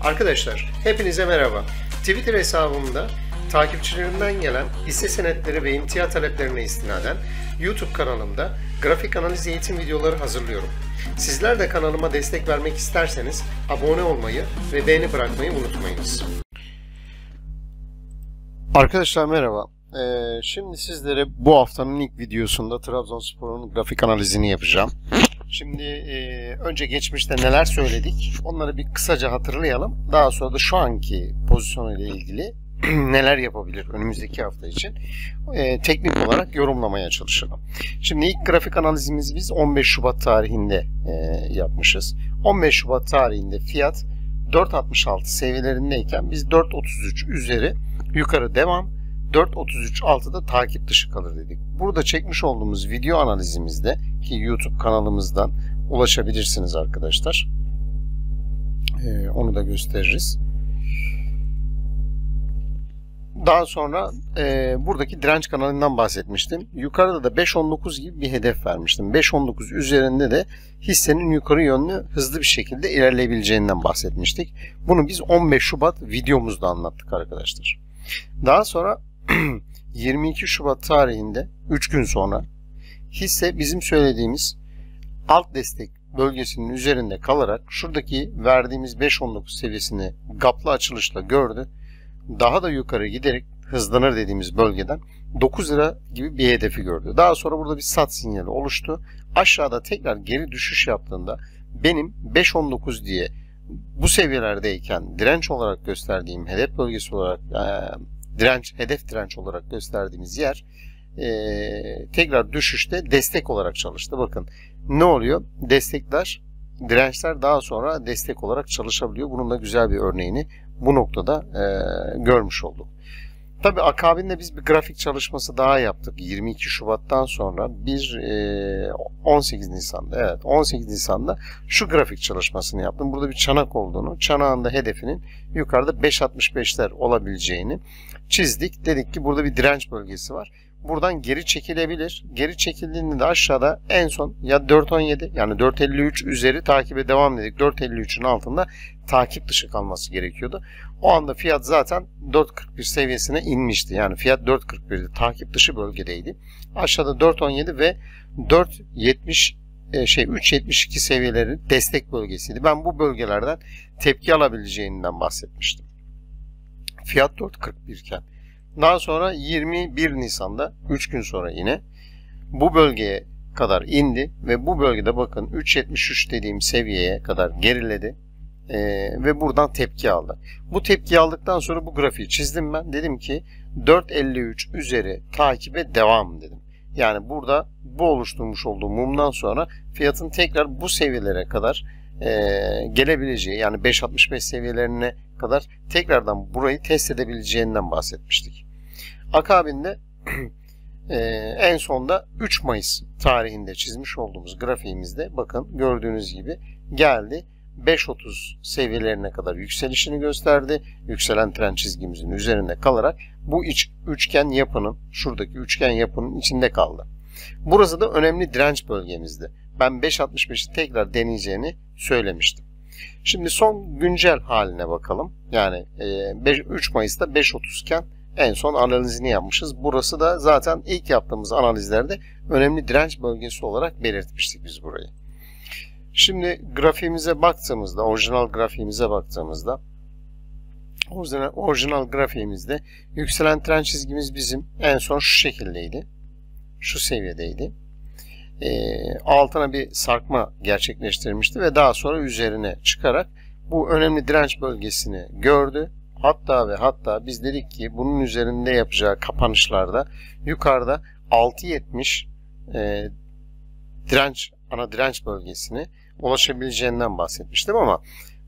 Arkadaşlar hepinize merhaba. Twitter hesabımda takipçilerimden gelen hisse senetleri ve imtia taleplerine istinaden YouTube kanalımda grafik analiz eğitim videoları hazırlıyorum. Sizler de kanalıma destek vermek isterseniz abone olmayı ve beğeni bırakmayı unutmayınız. Arkadaşlar merhaba. Ee, şimdi sizlere bu haftanın ilk videosunda Trabzonspor'un grafik analizini yapacağım. Şimdi e, önce geçmişte neler söyledik onları bir kısaca hatırlayalım. Daha sonra da şu anki pozisyonuyla ilgili neler yapabilir önümüzdeki hafta için e, teknik olarak yorumlamaya çalışalım. Şimdi ilk grafik analizimizi biz 15 Şubat tarihinde e, yapmışız. 15 Şubat tarihinde fiyat 4.66 seviyelerindeyken biz 4.33 üzeri yukarı devam 4.33 altıda takip dışı kalır dedik. Burada çekmiş olduğumuz video analizimizde ki YouTube kanalımızdan ulaşabilirsiniz arkadaşlar. Ee, onu da gösteririz. Daha sonra e, buradaki direnç kanalından bahsetmiştim. Yukarıda da 5.19 gibi bir hedef vermiştim. 5.19 üzerinde de hissenin yukarı yönlü hızlı bir şekilde ilerleyebileceğinden bahsetmiştik. Bunu biz 15 Şubat videomuzda anlattık arkadaşlar. Daha sonra 22 Şubat tarihinde 3 gün sonra hisse bizim söylediğimiz alt destek bölgesinin üzerinde kalarak şuradaki verdiğimiz 5.19 seviyesini gaplı açılışla gördü. Daha da yukarı giderek hızlanır dediğimiz bölgeden 9 lira gibi bir hedefi gördü. Daha sonra burada bir sat sinyali oluştu. Aşağıda tekrar geri düşüş yaptığında benim 5.19 diye bu seviyelerdeyken direnç olarak gösterdiğim hedef bölgesi olarak direnç, hedef direnç olarak gösterdiğimiz yer e, tekrar düşüşte destek olarak çalıştı. Bakın ne oluyor? Destekler, dirençler daha sonra destek olarak çalışabiliyor. Bunun da güzel bir örneğini bu noktada e, görmüş olduk. Tabi akabinde biz bir grafik çalışması daha yaptık. 22 Şubat'tan sonra bir e, 18 Nisan'da evet 18 Nisan'da şu grafik çalışmasını yaptım. Burada bir çanak olduğunu, çanağın da hedefinin yukarıda 5.65'ler olabileceğini çizdik. Dedik ki burada bir direnç bölgesi var. Buradan geri çekilebilir. Geri çekildiğinde de aşağıda en son ya 4.17 yani 4.53 üzeri takibe devam dedik. 4.53'ün altında takip dışı kalması gerekiyordu. O anda fiyat zaten 4.41 seviyesine inmişti. Yani fiyat 4.41'di. Takip dışı bölgedeydi. Aşağıda 4.17 ve 4.70 e, şey 3.72 seviyeleri destek bölgesiydi. Ben bu bölgelerden tepki alabileceğinden bahsetmiştim. Fiyat 4.41 iken. Daha sonra 21 Nisan'da 3 gün sonra yine bu bölgeye kadar indi ve bu bölgede bakın 3.73 dediğim seviyeye kadar geriledi e, ve buradan tepki aldı. Bu tepki aldıktan sonra bu grafiği çizdim ben. Dedim ki 4.53 üzeri takibe devam dedim. Yani burada bu oluşturmuş olduğum mumdan sonra fiyatın tekrar bu seviyelere kadar e, gelebileceği yani 5.65 seviyelerine kadar tekrardan burayı test edebileceğinden bahsetmiştik. Akabinde e, en sonda 3 Mayıs tarihinde çizmiş olduğumuz grafiğimizde bakın gördüğünüz gibi geldi 5.30 seviyelerine kadar yükselişini gösterdi. Yükselen tren çizgimizin üzerinde kalarak bu iç üçgen yapının, şuradaki üçgen yapının içinde kaldı. Burası da önemli direnç bölgemizdi. Ben 5.65'i tekrar deneyeceğini söylemiştim. Şimdi son güncel haline bakalım. Yani 3 Mayıs'ta 5.30 iken en son analizini yapmışız. Burası da zaten ilk yaptığımız analizlerde önemli direnç bölgesi olarak belirtmiştik biz burayı. Şimdi grafiğimize baktığımızda, orijinal grafiğimize baktığımızda orijinal, orijinal grafiğimizde yükselen tren çizgimiz bizim en son şu şekildeydi. Şu seviyedeydi. E, altına bir sarkma gerçekleştirmişti ve daha sonra üzerine çıkarak bu önemli direnç bölgesini gördü. Hatta ve hatta biz dedik ki bunun üzerinde yapacağı kapanışlarda yukarıda 6.70 e, direnç ana direnç bölgesini ulaşabileceğinden bahsetmiştim ama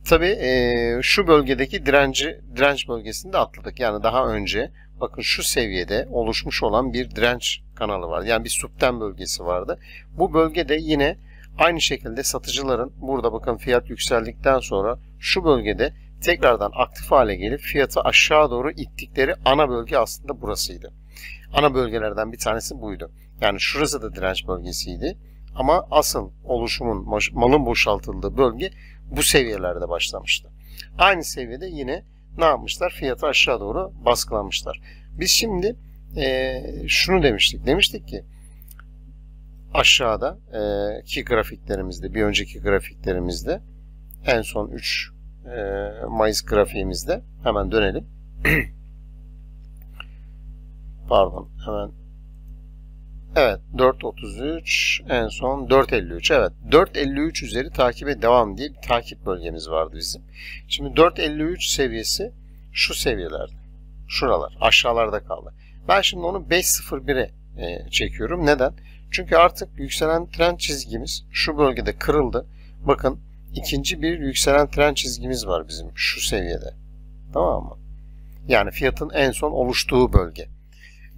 tabi e, şu bölgedeki direnci direnç bölgesini de atladık. Yani daha önce bakın şu seviyede oluşmuş olan bir direnç kanalı var. Yani bir subten bölgesi vardı. Bu bölgede yine aynı şekilde satıcıların burada bakın fiyat yükseldikten sonra şu bölgede tekrardan aktif hale gelip fiyatı aşağı doğru ittikleri ana bölge aslında burasıydı. Ana bölgelerden bir tanesi buydu. Yani şurası da direnç bölgesiydi. Ama asıl oluşumun, malın boşaltıldığı bölge bu seviyelerde başlamıştı. Aynı seviyede yine ne yapmışlar? Fiyatı aşağı doğru baskılanmışlar. Biz şimdi e, şunu demiştik. Demiştik ki aşağıda e, ki grafiklerimizde, bir önceki grafiklerimizde en son 3 e, Mayıs grafiğimizde hemen dönelim. Pardon hemen Evet 4.33 en son 4.53 evet 4.53 üzeri takibe devam diye bir takip bölgemiz vardı bizim. Şimdi 4.53 seviyesi şu seviyelerde. Şuralar aşağılarda kaldı. Ben şimdi onu 5.01'e e, çekiyorum. Neden? Çünkü artık yükselen trend çizgimiz şu bölgede kırıldı. Bakın ikinci bir yükselen trend çizgimiz var bizim şu seviyede. Tamam mı? Yani fiyatın en son oluştuğu bölge.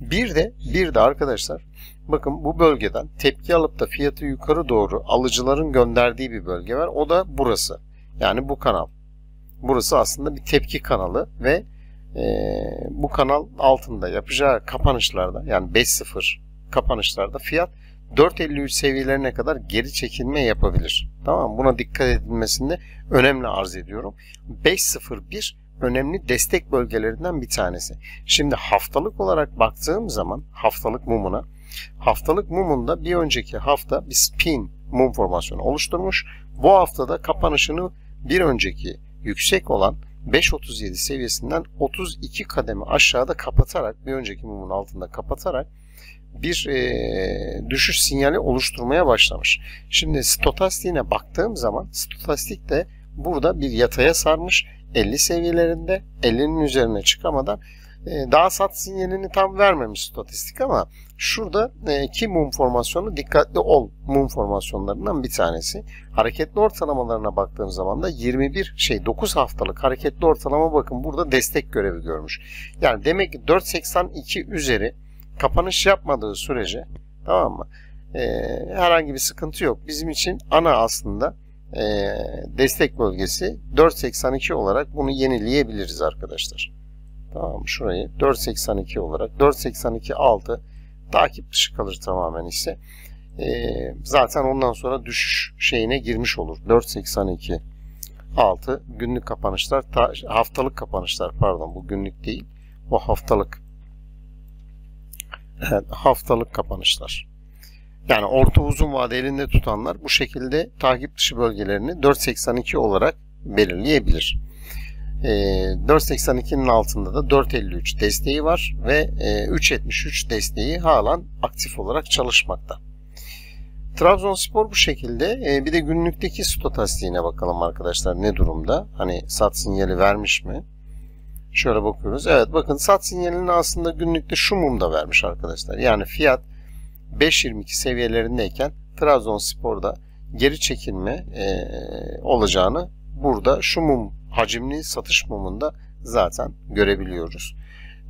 Bir de bir de arkadaşlar bakın bu bölgeden tepki alıp da fiyatı yukarı doğru alıcıların gönderdiği bir bölge var. O da burası. Yani bu kanal. Burası aslında bir tepki kanalı ve e, bu kanal altında yapacağı kapanışlarda yani 5.0 kapanışlarda fiyat 4.53 seviyelerine kadar geri çekilme yapabilir. Tamam Buna dikkat edilmesinde önemli arz ediyorum. 5.01 önemli destek bölgelerinden bir tanesi. Şimdi haftalık olarak baktığım zaman haftalık mumuna haftalık mumunda bir önceki hafta bir spin mum formasyonu oluşturmuş. Bu haftada kapanışını bir önceki yüksek olan 5.37 seviyesinden 32 kademe aşağıda kapatarak bir önceki mumun altında kapatarak bir e, düşüş sinyali oluşturmaya başlamış. Şimdi stotastiğine baktığım zaman stokastik de burada bir yataya sarmış 50 seviyelerinde 50'nin üzerine çıkamadan e, daha sat sinyalini tam vermemiş statistik ama şurada e, ki mum formasyonu dikkatli ol mum formasyonlarından bir tanesi. Hareketli ortalamalarına baktığım zaman da 21 şey 9 haftalık hareketli ortalama bakın burada destek görevi görmüş. Yani demek ki 4.82 üzeri kapanış yapmadığı sürece tamam mı? E, herhangi bir sıkıntı yok. Bizim için ana aslında e, destek bölgesi 4.82 olarak bunu yenileyebiliriz arkadaşlar. Tamam şurayı 4.82 olarak 4.82 altı takip dışı kalır tamamen ise e, zaten ondan sonra düşüş şeyine girmiş olur. 4.82 altı günlük kapanışlar ta, haftalık kapanışlar pardon bu günlük değil bu haftalık haftalık kapanışlar. Yani orta uzun vade elinde tutanlar bu şekilde takip dışı bölgelerini 4.82 olarak belirleyebilir. 4.82'nin ee, altında da 4.53 desteği var ve 3.73 e, desteği halen aktif olarak çalışmakta. Trabzonspor bu şekilde. Ee, bir de günlükteki stotastiğine bakalım arkadaşlar ne durumda? Hani sat sinyali vermiş mi? Şöyle bakıyoruz. Evet bakın sat sinyalini aslında günlükte şu mumda vermiş arkadaşlar. Yani fiyat 5.22 seviyelerindeyken Trabzonspor'da geri çekilme e, olacağını burada şu mum hacimli satış mumunda zaten görebiliyoruz.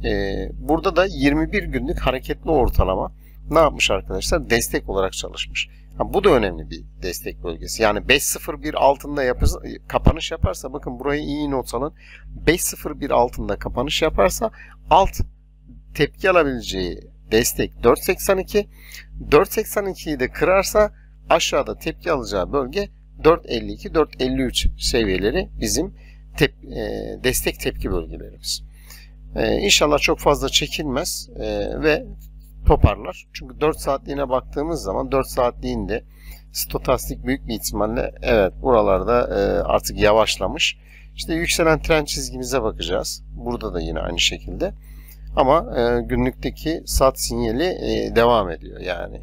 Ee, burada da 21 günlük hareketli ortalama ne yapmış arkadaşlar? Destek olarak çalışmış. Ha, bu da önemli bir destek bölgesi. Yani 5.01 altında yaparsa, kapanış yaparsa bakın burayı iyi not alın. 5.01 altında kapanış yaparsa alt tepki alabileceği destek 4.82. 4.82'yi de kırarsa aşağıda tepki alacağı bölge 4.52-4.53 seviyeleri bizim tep, e, destek tepki bölgelerimiz. E, inşallah çok fazla çekilmez e, ve toparlar. Çünkü 4 saatliğine baktığımız zaman 4 saatliğinde stokastik büyük bir ihtimalle evet buralarda e, artık yavaşlamış. İşte yükselen trend çizgimize bakacağız. Burada da yine aynı şekilde. Ama e, günlükteki sat sinyali e, devam ediyor yani.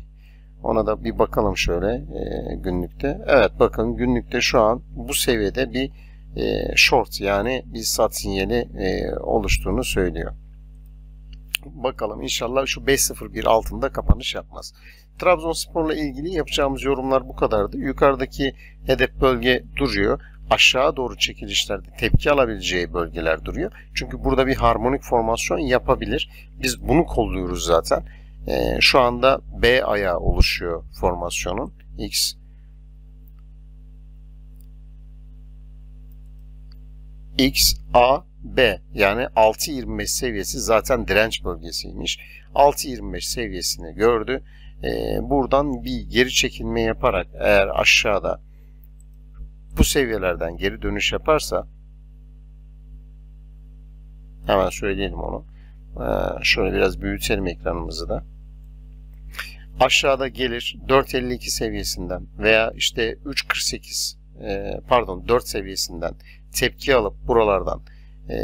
Ona da bir bakalım şöyle e, günlükte. Evet bakın günlükte şu an bu seviyede bir e, short yani bir sat sinyali e, oluştuğunu söylüyor. Bakalım inşallah şu 5.01 altında kapanış yapmaz. Trabzonspor'la ilgili yapacağımız yorumlar bu kadardı. Yukarıdaki hedef bölge duruyor. Aşağı doğru çekilişlerde tepki alabileceği bölgeler duruyor. Çünkü burada bir harmonik formasyon yapabilir. Biz bunu kolluyoruz zaten. Ee, şu anda B ayağı oluşuyor formasyonun. X X, A, B yani 6.25 seviyesi zaten direnç bölgesiymiş. 6.25 seviyesini gördü. e, buradan bir geri çekilme yaparak eğer aşağıda bu seviyelerden geri dönüş yaparsa hemen söyleyelim onu. Ee, şöyle biraz büyütelim ekranımızı da. Aşağıda gelir 4.52 seviyesinden veya işte 3.48 e, pardon 4 seviyesinden tepki alıp buralardan e,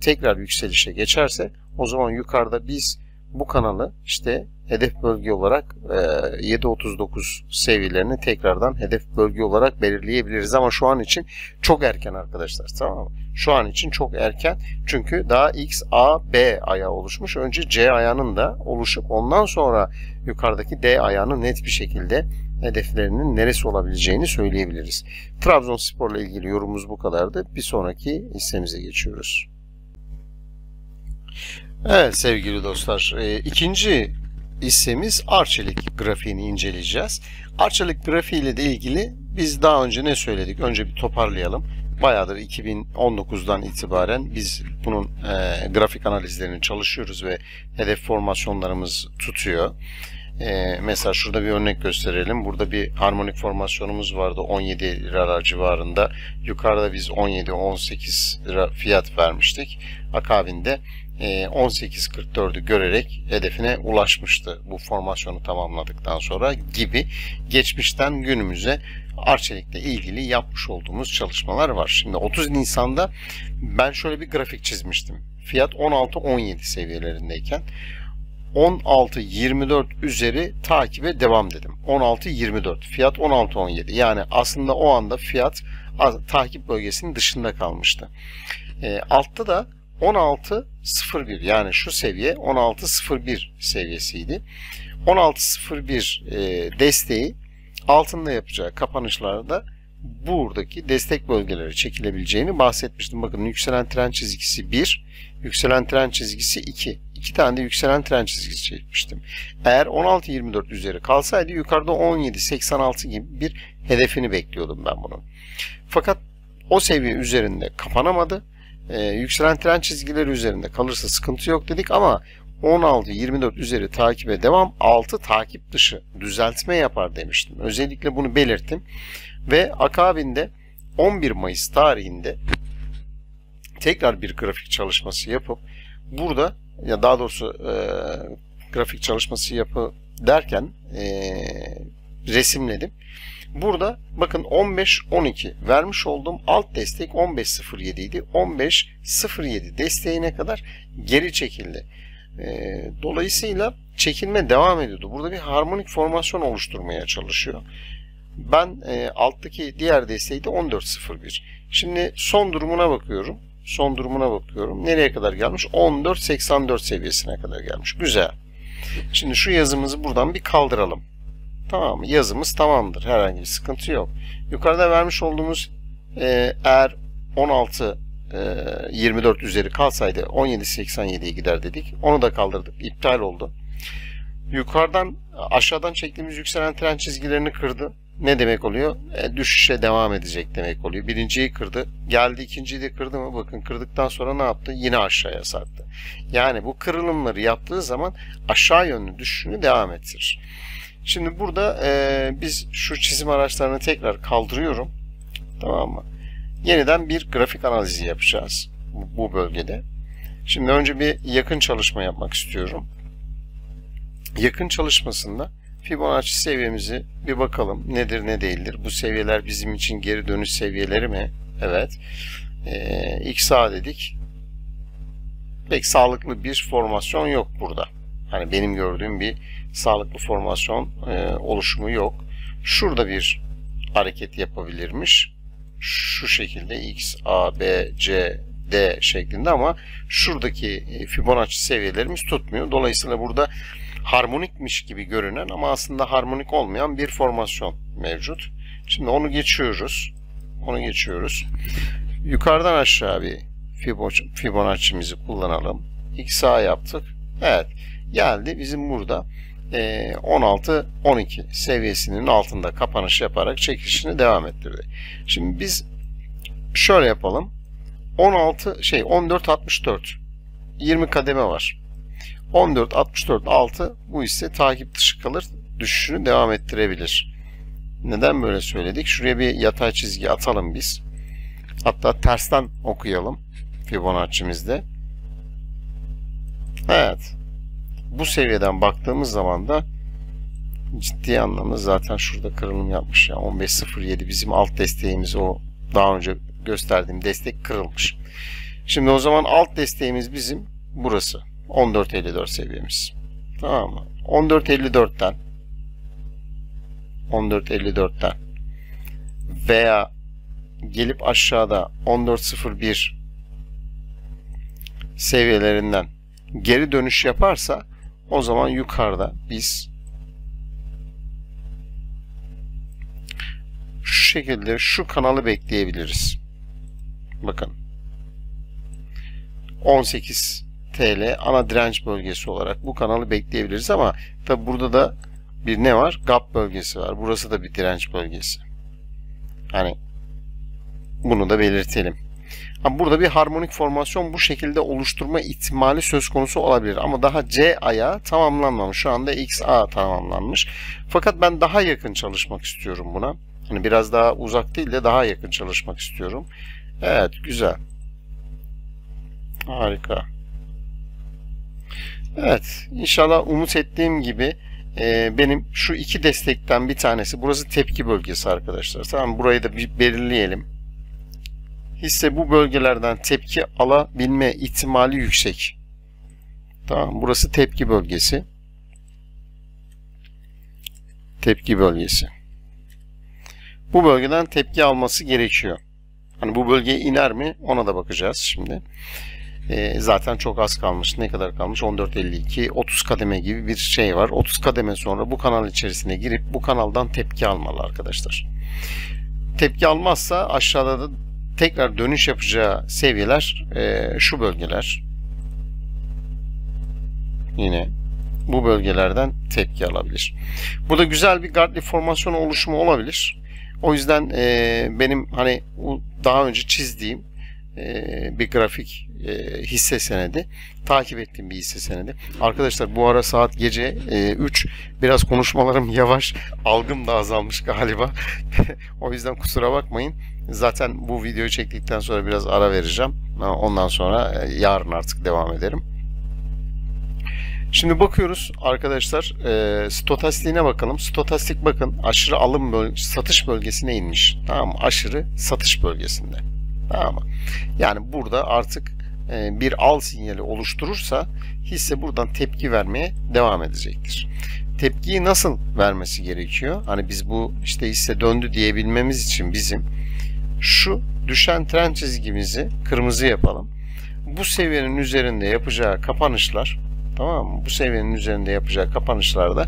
tekrar yükselişe geçerse o zaman yukarıda biz bu kanalı işte hedef bölge olarak e, 7.39 seviyelerini tekrardan hedef bölge olarak belirleyebiliriz ama şu an için çok erken arkadaşlar tamam mı? Şu an için çok erken çünkü daha X, A, B ayağı oluşmuş. Önce C ayağının da oluşup ondan sonra yukarıdaki D ayağını net bir şekilde hedeflerinin neresi olabileceğini söyleyebiliriz. Trabzonspor ile ilgili yorumumuz bu kadardı. Bir sonraki hissemize geçiyoruz. Evet sevgili dostlar, e, ikinci hissemiz Arçelik grafiğini inceleyeceğiz. Arçelik grafiği ile de ilgili biz daha önce ne söyledik? Önce bir toparlayalım. Bayağıdır 2019'dan itibaren biz bunun e, grafik analizlerini çalışıyoruz ve hedef formasyonlarımız tutuyor. Ee, mesela şurada bir örnek gösterelim. Burada bir harmonik formasyonumuz vardı 17 liralar civarında. Yukarıda biz 17-18 lira fiyat vermiştik. Akabinde 18.44'ü e, görerek hedefine ulaşmıştı bu formasyonu tamamladıktan sonra gibi geçmişten günümüze Arçelik'le ilgili yapmış olduğumuz çalışmalar var. Şimdi 30 Nisan'da ben şöyle bir grafik çizmiştim. Fiyat 16-17 seviyelerindeyken 16-24 üzeri takibe devam dedim. 16-24 fiyat 16-17 yani aslında o anda fiyat takip bölgesinin dışında kalmıştı. E, altta da 16.01 yani şu seviye 16.01 seviyesiydi. 16.01 e, desteği altında yapacağı kapanışlarda buradaki destek bölgeleri çekilebileceğini bahsetmiştim. Bakın yükselen tren çizgisi 1, yükselen tren çizgisi 2. İki tane de yükselen tren çizgisi çekmiştim. Eğer 16.24 üzeri kalsaydı yukarıda 17.86 gibi bir hedefini bekliyordum ben bunu. Fakat o seviye üzerinde kapanamadı e, yükselen tren çizgileri üzerinde kalırsa sıkıntı yok dedik ama 16-24 üzeri takibe devam 6 takip dışı düzeltme yapar demiştim. Özellikle bunu belirttim. Ve akabinde 11 Mayıs tarihinde tekrar bir grafik çalışması yapıp burada ya daha doğrusu e, grafik çalışması yapı derken e, resimledim. Burada bakın 15-12 vermiş olduğum alt destek 15.07 idi. 15.07 desteğine kadar geri çekildi. Ee, dolayısıyla çekilme devam ediyordu. Burada bir harmonik formasyon oluşturmaya çalışıyor. Ben e, alttaki diğer desteği de 14.01. Şimdi son durumuna bakıyorum. Son durumuna bakıyorum. Nereye kadar gelmiş? 14.84 seviyesine kadar gelmiş. Güzel. Şimdi şu yazımızı buradan bir kaldıralım. Tamam mı? Yazımız tamamdır. Herhangi bir sıkıntı yok. Yukarıda vermiş olduğumuz e, eğer 16 e, 24 üzeri kalsaydı 17.87'ye gider dedik. Onu da kaldırdık. İptal oldu. Yukarıdan aşağıdan çektiğimiz yükselen tren çizgilerini kırdı. Ne demek oluyor? E, düşüşe devam edecek demek oluyor. Birinciyi kırdı. Geldi ikinciyi de kırdı mı? Bakın kırdıktan sonra ne yaptı? Yine aşağıya sarktı. Yani bu kırılımları yaptığı zaman aşağı yönlü düşüşünü devam ettirir. Şimdi burada e, biz şu çizim araçlarını tekrar kaldırıyorum. Tamam mı? Yeniden bir grafik analizi yapacağız bu bölgede. Şimdi önce bir yakın çalışma yapmak istiyorum. Yakın çalışmasında Fibonacci seviyemizi bir bakalım. Nedir ne değildir? Bu seviyeler bizim için geri dönüş seviyeleri mi? Evet. Ee, XA dedik. Pek sağlıklı bir formasyon yok burada. Hani benim gördüğüm bir sağlıklı formasyon e, oluşumu yok. Şurada bir hareket yapabilirmiş. Şu şekilde X, A, B, C, D şeklinde ama şuradaki e, Fibonacci seviyelerimiz tutmuyor. Dolayısıyla burada harmonikmiş gibi görünen ama aslında harmonik olmayan bir formasyon mevcut. Şimdi onu geçiyoruz. Onu geçiyoruz. Yukarıdan aşağı bir Fibonacci'mizi kullanalım. XA yaptık. Evet. Geldi. Bizim burada 16-12 ee, seviyesinin altında kapanış yaparak çekişini devam ettirdi. Şimdi biz şöyle yapalım. 16 şey 14 64 20 kademe var. 14 64 6 bu ise takip dışı kalır. düşüşünü devam ettirebilir. Neden böyle söyledik? Şuraya bir yatay çizgi atalım biz. Hatta tersten okuyalım Fibonacci'mizde. Evet. Bu seviyeden baktığımız zaman da ciddi anlamda zaten şurada kırılım yapmış. Yani 15.07 bizim alt desteğimiz o daha önce gösterdiğim destek kırılmış. Şimdi o zaman alt desteğimiz bizim burası. 14.54 seviyemiz. Tamam mı? 14.54'ten 14.54'ten veya gelip aşağıda 14.01 seviyelerinden geri dönüş yaparsa o zaman yukarıda biz şu şekilde şu kanalı bekleyebiliriz. Bakın 18 TL ana direnç bölgesi olarak bu kanalı bekleyebiliriz ama tabi burada da bir ne var? Gap bölgesi var. Burası da bir direnç bölgesi. Hani bunu da belirtelim. Burada bir harmonik formasyon bu şekilde oluşturma ihtimali söz konusu olabilir. Ama daha C ayağı tamamlanmamış. Şu anda X A tamamlanmış. Fakat ben daha yakın çalışmak istiyorum buna. Hani biraz daha uzak değil de daha yakın çalışmak istiyorum. Evet güzel. Harika. Evet inşallah umut ettiğim gibi e, benim şu iki destekten bir tanesi burası tepki bölgesi arkadaşlar. Tamam burayı da bir belirleyelim. Hisse bu bölgelerden tepki alabilme ihtimali yüksek. Tamam burası tepki bölgesi. Tepki bölgesi. Bu bölgeden tepki alması gerekiyor. Hani bu bölgeye iner mi ona da bakacağız şimdi. E, zaten çok az kalmış. Ne kadar kalmış? 14.52, 30 kademe gibi bir şey var. 30 kademe sonra bu kanal içerisine girip bu kanaldan tepki almalı arkadaşlar. Tepki almazsa aşağıda da tekrar dönüş yapacağı seviyeler e, şu bölgeler. Yine bu bölgelerden tepki alabilir. Burada güzel bir Gartley formasyon oluşumu olabilir. O yüzden e, benim hani daha önce çizdiğim bir grafik e, hisse senedi. Takip ettiğim bir hisse senedi. Arkadaşlar bu ara saat gece e, 3. Biraz konuşmalarım yavaş. Algım da azalmış galiba. o yüzden kusura bakmayın. Zaten bu videoyu çektikten sonra biraz ara vereceğim. Ondan sonra e, yarın artık devam ederim. Şimdi bakıyoruz arkadaşlar e, stotastiğine bakalım. Stotastik bakın aşırı alım böl satış bölgesine inmiş. Tamam mı? Aşırı satış bölgesinde. Tamam mı? Yani burada artık e, bir al sinyali oluşturursa hisse buradan tepki vermeye devam edecektir. Tepkiyi nasıl vermesi gerekiyor? Hani biz bu işte hisse döndü diyebilmemiz için bizim şu düşen trend çizgimizi kırmızı yapalım. Bu seviyenin üzerinde yapacağı kapanışlar tamam mı? Bu seviyenin üzerinde yapacağı kapanışlarda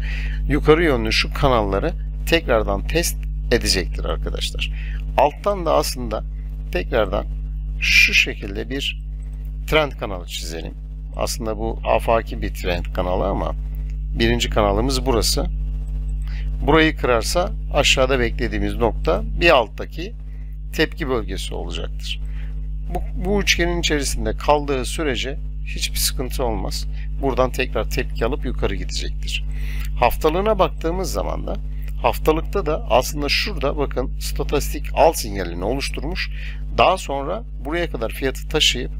yukarı yönlü şu kanalları tekrardan test edecektir arkadaşlar. Alttan da aslında tekrardan şu şekilde bir trend kanalı çizelim. Aslında bu afaki bir trend kanalı ama birinci kanalımız burası. Burayı kırarsa aşağıda beklediğimiz nokta bir alttaki tepki bölgesi olacaktır. Bu, bu üçgenin içerisinde kaldığı sürece hiçbir sıkıntı olmaz. Buradan tekrar tepki alıp yukarı gidecektir. Haftalığına baktığımız zaman da haftalıkta da aslında şurada bakın statistik al sinyalini oluşturmuş. Daha sonra buraya kadar fiyatı taşıyıp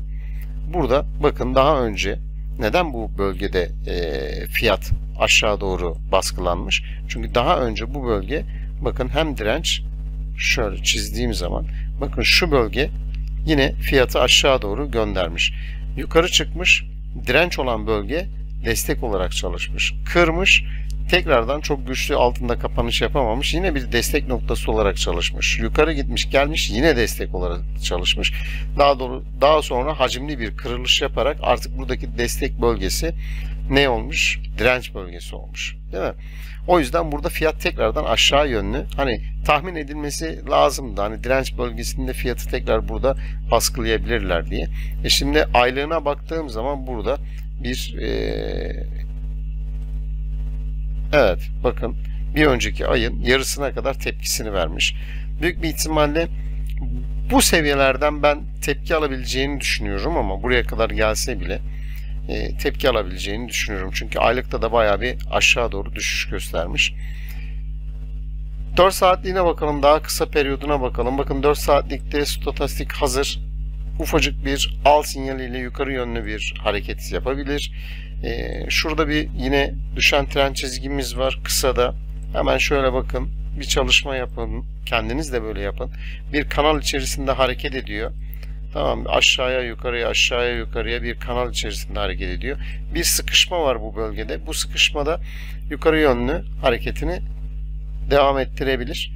burada bakın daha önce neden bu bölgede e, fiyat aşağı doğru baskılanmış? Çünkü daha önce bu bölge bakın hem direnç şöyle çizdiğim zaman bakın şu bölge yine fiyatı aşağı doğru göndermiş. Yukarı çıkmış direnç olan bölge destek olarak çalışmış. Kırmış tekrardan çok güçlü altında kapanış yapamamış. Yine bir destek noktası olarak çalışmış. Yukarı gitmiş gelmiş yine destek olarak çalışmış. Daha doğru daha sonra hacimli bir kırılış yaparak artık buradaki destek bölgesi ne olmuş? Direnç bölgesi olmuş. Değil mi? O yüzden burada fiyat tekrardan aşağı yönlü. Hani tahmin edilmesi lazımdı. Hani direnç bölgesinde fiyatı tekrar burada baskılayabilirler diye. E şimdi aylığına baktığım zaman burada bir ee, evet bakın bir önceki ayın yarısına kadar tepkisini vermiş. Büyük bir ihtimalle bu seviyelerden ben tepki alabileceğini düşünüyorum ama buraya kadar gelse bile e, tepki alabileceğini düşünüyorum. Çünkü aylıkta da bayağı bir aşağı doğru düşüş göstermiş. 4 saatliğine bakalım. Daha kısa periyoduna bakalım. Bakın 4 saatlikte stokastik hazır. Ufacık bir al sinyaliyle yukarı yönlü bir hareket yapabilir. Ee, şurada bir yine düşen tren çizgimiz var. Kısa da. Hemen şöyle bakın. Bir çalışma yapın. Kendiniz de böyle yapın. Bir kanal içerisinde hareket ediyor. Tamam aşağıya yukarıya aşağıya yukarıya bir kanal içerisinde hareket ediyor. Bir sıkışma var bu bölgede. Bu sıkışmada yukarı yönlü hareketini devam ettirebilir.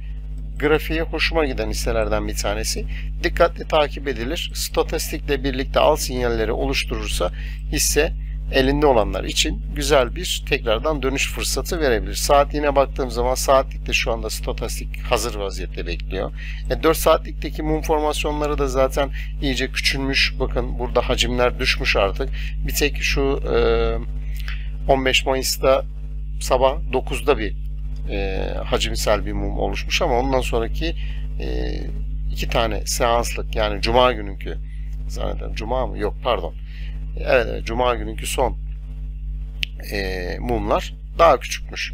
Grafiğe hoşuma giden hisselerden bir tanesi. Dikkatli takip edilir. Stokastikle birlikte al sinyalleri oluşturursa hisse elinde olanlar için güzel bir tekrardan dönüş fırsatı verebilir. Saatliğine baktığım zaman saatlikte şu anda stokastik hazır vaziyette bekliyor. E 4 saatlikteki mum formasyonları da zaten iyice küçülmüş. Bakın burada hacimler düşmüş artık. Bir tek şu e, 15 Mayıs'ta sabah 9'da bir e, hacimsel bir mum oluşmuş ama ondan sonraki e, iki tane seanslık yani cuma gününkü zannederim cuma mı yok pardon evet, evet cuma gününkü son e, mumlar daha küçükmüş.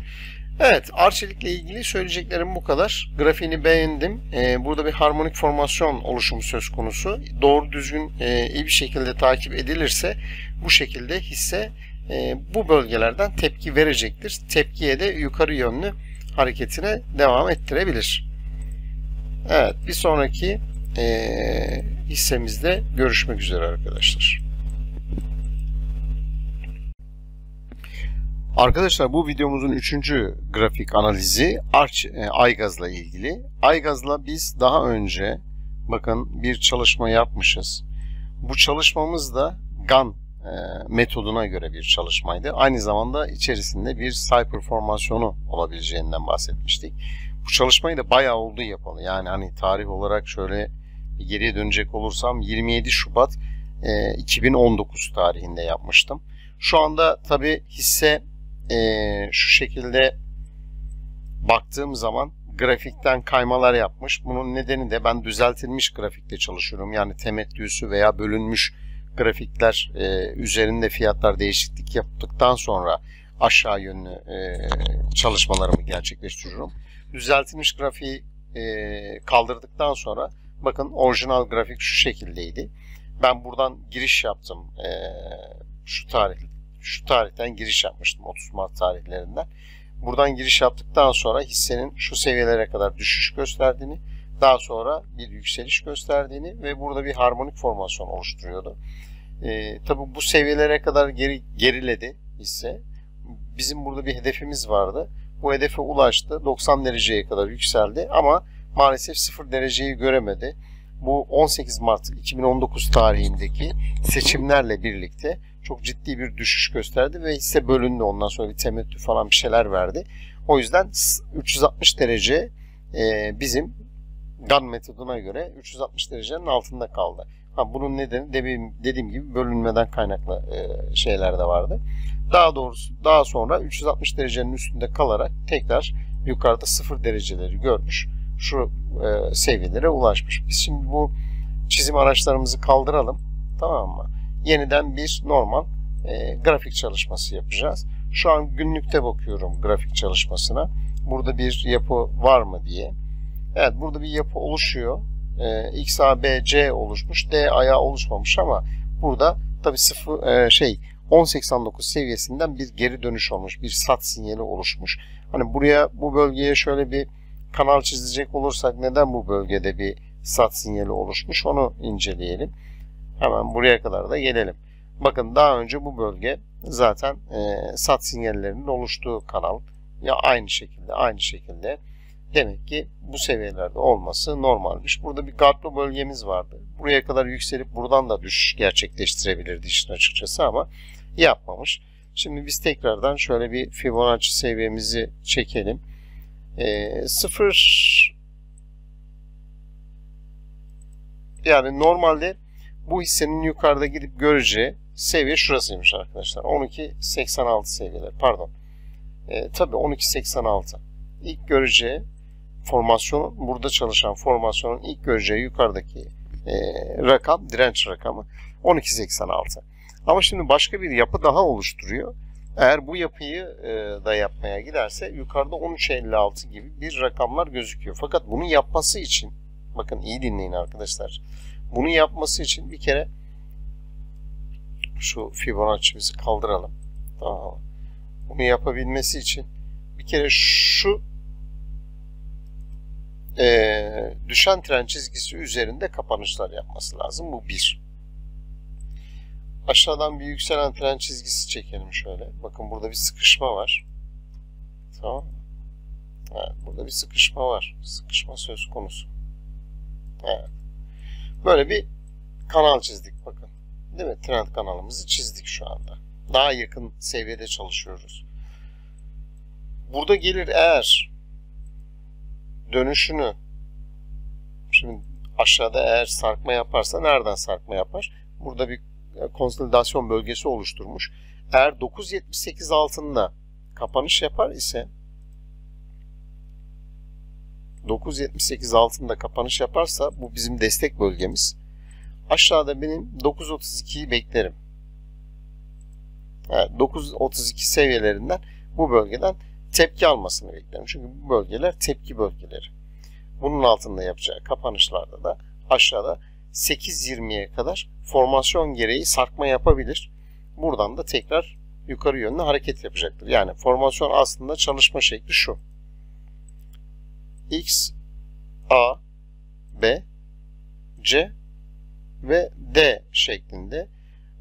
Evet, arçelikle ilgili söyleyeceklerim bu kadar. Grafiğini beğendim. Ee, burada bir harmonik formasyon oluşumu söz konusu. Doğru düzgün e, iyi bir şekilde takip edilirse bu şekilde hisse e, bu bölgelerden tepki verecektir. Tepkiye de yukarı yönlü hareketine devam ettirebilir. Evet bir sonraki e, hissemizde görüşmek üzere arkadaşlar. Arkadaşlar bu videomuzun üçüncü grafik analizi Arch e, Aygaz'la ilgili. Aygaz'la biz daha önce bakın bir çalışma yapmışız. Bu çalışmamız da GAN e, metoduna göre bir çalışmaydı. Aynı zamanda içerisinde bir cyber formasyonu olabileceğinden bahsetmiştik. Bu çalışmayı da bayağı oldu yapalı. Yani hani tarih olarak şöyle geriye dönecek olursam 27 Şubat 2019 e, tarihinde yapmıştım. Şu anda tabi hisse e, şu şekilde baktığım zaman grafikten kaymalar yapmış. Bunun nedeni de ben düzeltilmiş grafikte çalışıyorum. Yani temettüsü veya bölünmüş grafikler e, üzerinde fiyatlar değişiklik yaptıktan sonra aşağı yönlü e, çalışmalarımı gerçekleştiriyorum. Düzeltilmiş grafiği e, kaldırdıktan sonra bakın orijinal grafik şu şekildeydi. Ben buradan giriş yaptım. E, şu tarih şu tarihten giriş yapmıştım 30 Mart tarihlerinden. Buradan giriş yaptıktan sonra hissenin şu seviyelere kadar düşüş gösterdiğini, daha sonra bir yükseliş gösterdiğini ve burada bir harmonik formasyon oluşturuyordu. E, tabii bu seviyelere kadar geri, geriledi hisse. Bizim burada bir hedefimiz vardı. Bu hedefe ulaştı. 90 dereceye kadar yükseldi ama maalesef 0 dereceyi göremedi. Bu 18 Mart 2019 tarihindeki seçimlerle birlikte çok ciddi bir düşüş gösterdi ve hisse bölündü. Ondan sonra bir temettü falan bir şeyler verdi. O yüzden 360 derece e, bizim GAN metoduna göre 360 derecenin altında kaldı. Ha, bunun nedeni dediğim, dediğim gibi bölünmeden kaynaklı e, şeyler de vardı. Daha doğrusu daha sonra 360 derecenin üstünde kalarak tekrar yukarıda 0 dereceleri görmüş. Şu e, seviyelere ulaşmış. Biz şimdi bu çizim araçlarımızı kaldıralım. Tamam mı? Yeniden bir normal e, grafik çalışması yapacağız. Şu an günlükte bakıyorum grafik çalışmasına. Burada bir yapı var mı diye. Evet burada bir yapı oluşuyor e, X, A, B, C oluşmuş. D ayağı oluşmamış ama burada tabi sıfır e, şey 10.89 seviyesinden bir geri dönüş olmuş. Bir sat sinyali oluşmuş. Hani buraya bu bölgeye şöyle bir kanal çizecek olursak neden bu bölgede bir sat sinyali oluşmuş onu inceleyelim. Hemen buraya kadar da gelelim. Bakın daha önce bu bölge zaten e, sat sinyallerinin oluştuğu kanal. Ya aynı şekilde aynı şekilde Demek ki bu seviyelerde olması normalmiş. Burada bir gardlo bölgemiz vardı. Buraya kadar yükselip buradan da düşüş gerçekleştirebilirdi işin açıkçası ama yapmamış. Şimdi biz tekrardan şöyle bir Fibonacci seviyemizi çekelim. E, sıfır yani normalde bu hissenin yukarıda gidip göreceği seviye şurasıymış arkadaşlar. 12.86 seviyeler pardon. E, tabii 12.86 ilk göreceği formasyon burada çalışan formasyonun ilk göreceği yukarıdaki e, rakam direnç rakamı 12.86. Ama şimdi başka bir yapı daha oluşturuyor. Eğer bu yapıyı e, da yapmaya giderse yukarıda 13.56 gibi bir rakamlar gözüküyor. Fakat bunu yapması için bakın iyi dinleyin arkadaşlar. Bunu yapması için bir kere şu Fibonacci'mizi kaldıralım. Tamam. Bunu yapabilmesi için bir kere şu e, düşen tren çizgisi üzerinde kapanışlar yapması lazım. Bu bir. Aşağıdan bir yükselen tren çizgisi çekelim şöyle. Bakın burada bir sıkışma var. Tamam Evet, burada bir sıkışma var. Sıkışma söz konusu. Evet. Böyle bir kanal çizdik bakın. Değil mi? Trend kanalımızı çizdik şu anda. Daha yakın seviyede çalışıyoruz. Burada gelir eğer dönüşünü şimdi aşağıda eğer sarkma yaparsa nereden sarkma yapar? Burada bir konsolidasyon bölgesi oluşturmuş. Eğer 9.78 altında kapanış yapar ise 9.78 altında kapanış yaparsa bu bizim destek bölgemiz. Aşağıda benim 9.32'yi beklerim. Yani 9.32 seviyelerinden bu bölgeden tepki almasını beklerim. Çünkü bu bölgeler tepki bölgeleri. Bunun altında yapacağı kapanışlarda da aşağıda 8.20'ye kadar formasyon gereği sarkma yapabilir. Buradan da tekrar yukarı yönlü hareket yapacaktır. Yani formasyon aslında çalışma şekli şu. X, A, B, C ve D şeklinde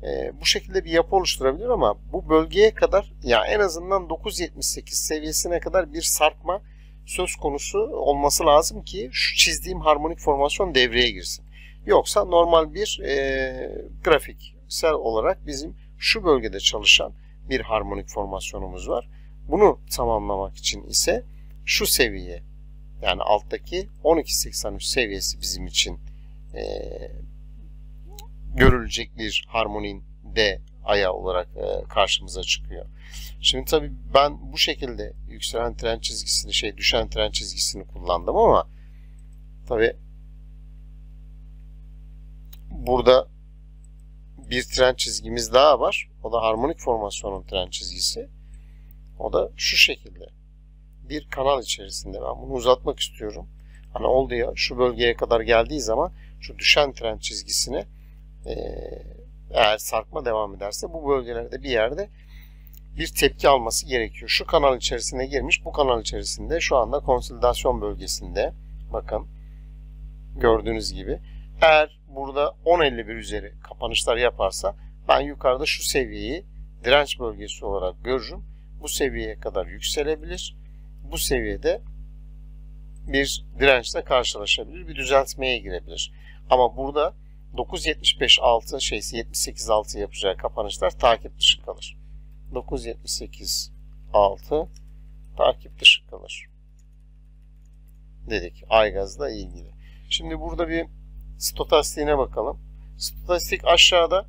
e, bu şekilde bir yapı oluşturabilir ama bu bölgeye kadar ya en azından 9.78 seviyesine kadar bir sarkma söz konusu olması lazım ki şu çizdiğim harmonik formasyon devreye girsin. Yoksa normal bir e, grafiksel olarak bizim şu bölgede çalışan bir harmonik formasyonumuz var. Bunu tamamlamak için ise şu seviye yani alttaki 12.83 seviyesi bizim için e, görülecek bir harmonin D aya olarak e, karşımıza çıkıyor. Şimdi tabii ben bu şekilde yükselen tren çizgisini şey düşen tren çizgisini kullandım ama tabii burada bir tren çizgimiz daha var. O da harmonik formasyonun tren çizgisi. O da şu şekilde. Bir kanal içerisinde. Ben bunu uzatmak istiyorum. Hani oldu ya şu bölgeye kadar geldiği zaman şu düşen tren çizgisine eğer sarkma devam ederse bu bölgelerde bir yerde bir tepki alması gerekiyor. Şu kanal içerisine girmiş. Bu kanal içerisinde şu anda konsolidasyon bölgesinde bakın gördüğünüz gibi eğer burada 10.51 üzeri kapanışlar yaparsa ben yukarıda şu seviyeyi direnç bölgesi olarak görürüm. Bu seviyeye kadar yükselebilir. Bu seviyede bir dirençle karşılaşabilir. Bir düzeltmeye girebilir. Ama burada 9.75 altı şeysi 78 altı yapacağı kapanışlar takip dışı kalır. 9.78 altı takip dışı kalır. Dedik Aygaz'la ilgili. Şimdi burada bir stotastiğine bakalım. Stotastik aşağıda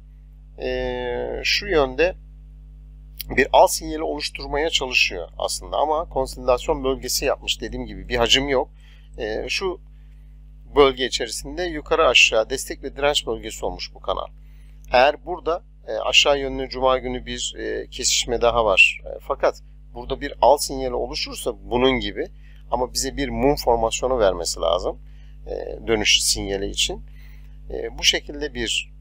e, şu yönde bir al sinyali oluşturmaya çalışıyor aslında ama konsolidasyon bölgesi yapmış dediğim gibi bir hacim yok. E, şu bölge içerisinde yukarı aşağı destek ve direnç bölgesi olmuş bu kanal. Eğer burada e, aşağı yönlü cuma günü bir e, kesişme daha var. E, fakat burada bir al sinyali oluşursa bunun gibi ama bize bir mum formasyonu vermesi lazım dönüş sinyali için. Bu şekilde bir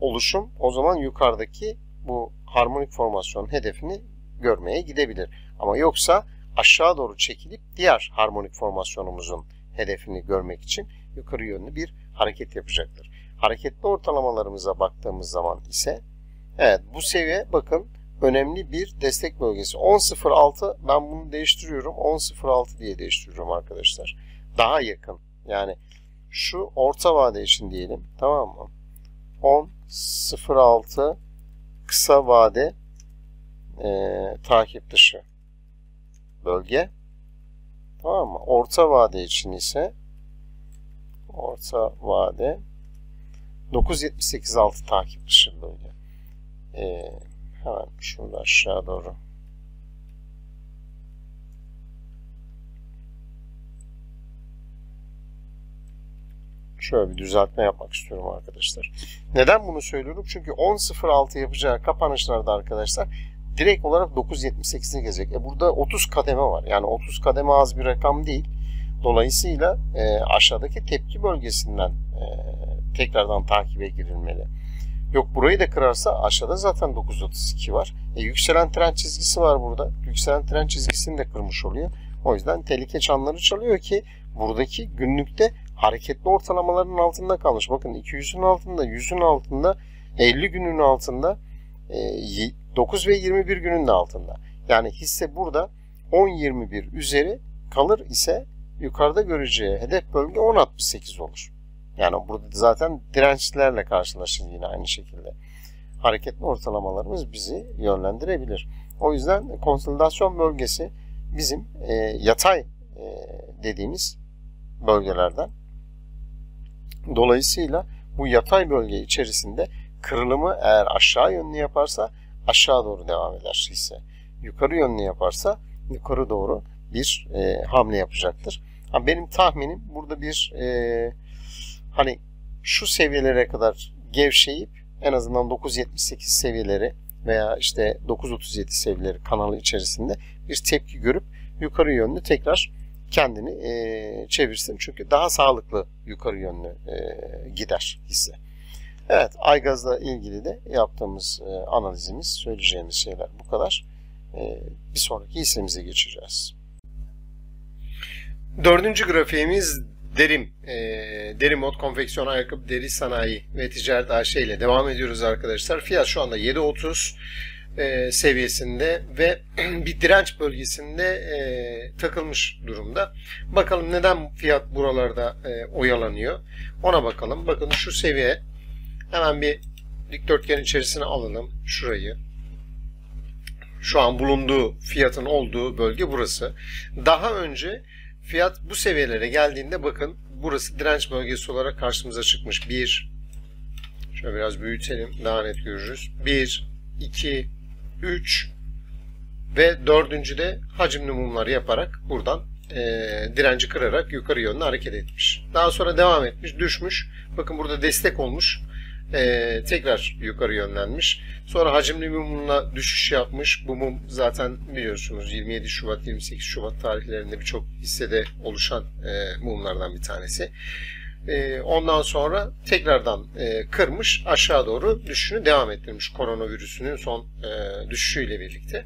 oluşum o zaman yukarıdaki bu harmonik formasyon hedefini görmeye gidebilir. Ama yoksa aşağı doğru çekilip diğer harmonik formasyonumuzun hedefini görmek için yukarı yönlü bir hareket yapacaktır. Hareketli ortalamalarımıza baktığımız zaman ise evet bu seviye bakın önemli bir destek bölgesi. 10.06 ben bunu değiştiriyorum. 10.06 diye değiştiriyorum arkadaşlar. Daha yakın. Yani şu orta vade için diyelim. Tamam mı? 10.06 kısa vade e, takip dışı bölge. Tamam mı? Orta vade için ise orta vade 9.78.6 takip dışı bölge. Ee, hemen şunu aşağı doğru Şöyle bir düzeltme yapmak istiyorum arkadaşlar. Neden bunu söylüyorum? Çünkü 10.06 yapacağı kapanışlarda arkadaşlar direkt olarak 9.78'e gelecek. E burada 30 kademe var. Yani 30 kademe az bir rakam değil. Dolayısıyla e, aşağıdaki tepki bölgesinden e, tekrardan takibe girilmeli. Yok burayı da kırarsa aşağıda zaten 932 var. E, yükselen trend çizgisi var burada. Yükselen trend çizgisini de kırmış oluyor. O yüzden tehlike çanları çalıyor ki buradaki günlükte hareketli ortalamaların altında kalmış. Bakın 200'ün altında, 100'ün altında, 50 günün altında, 9 ve 21 günün de altında. Yani hisse burada 10-21 üzeri kalır ise yukarıda göreceği hedef bölge 10.68 olur. Yani burada zaten dirençlerle karşılaşır yine aynı şekilde. Hareketli ortalamalarımız bizi yönlendirebilir. O yüzden konsolidasyon bölgesi bizim e, yatay e, dediğimiz bölgelerden. Dolayısıyla bu yatay bölge içerisinde kırılımı eğer aşağı yönlü yaparsa aşağı doğru devam eder hisse. Yukarı yönlü yaparsa yukarı doğru bir e, hamle yapacaktır. Ha, benim tahminim burada bir e, hani şu seviyelere kadar gevşeyip en azından 9.78 seviyeleri veya işte 9.37 seviyeleri kanalı içerisinde bir tepki görüp yukarı yönlü tekrar kendini e, çevirsin. Çünkü daha sağlıklı yukarı yönlü e, gider hisse. Evet, Aygaz'la ilgili de yaptığımız e, analizimiz, söyleyeceğimiz şeyler bu kadar. E, bir sonraki hissemize geçeceğiz. Dördüncü grafiğimiz Derim. E, Derim Mod Konfeksiyon Ayakkabı Deri Sanayi ve Ticaret AŞ ile devam ediyoruz arkadaşlar. Fiyat şu anda 7.30 e, seviyesinde ve bir direnç bölgesinde e, takılmış durumda. Bakalım neden fiyat buralarda e, oyalanıyor. Ona bakalım. Bakın şu seviye hemen bir dikdörtgen içerisine alalım. Şurayı. Şu an bulunduğu fiyatın olduğu bölge burası. Daha önce fiyat bu seviyelere geldiğinde bakın burası direnç bölgesi olarak karşımıza çıkmış. 1 Şöyle biraz büyütelim. Daha net görürüz. 1 2 3 ve dördüncü de hacimli mumları yaparak buradan e, direnci kırarak yukarı yönlü hareket etmiş. Daha sonra devam etmiş, düşmüş. Bakın burada destek olmuş. E, tekrar yukarı yönlenmiş. Sonra hacimli mumla düşüş yapmış. Bu mum zaten biliyorsunuz 27 Şubat 28 Şubat tarihlerinde birçok hissede oluşan e, mumlardan bir tanesi. E, ondan sonra tekrardan e, kırmış aşağı doğru düşüşünü devam ettirmiş koronavirüsünün son e, düşüşüyle birlikte.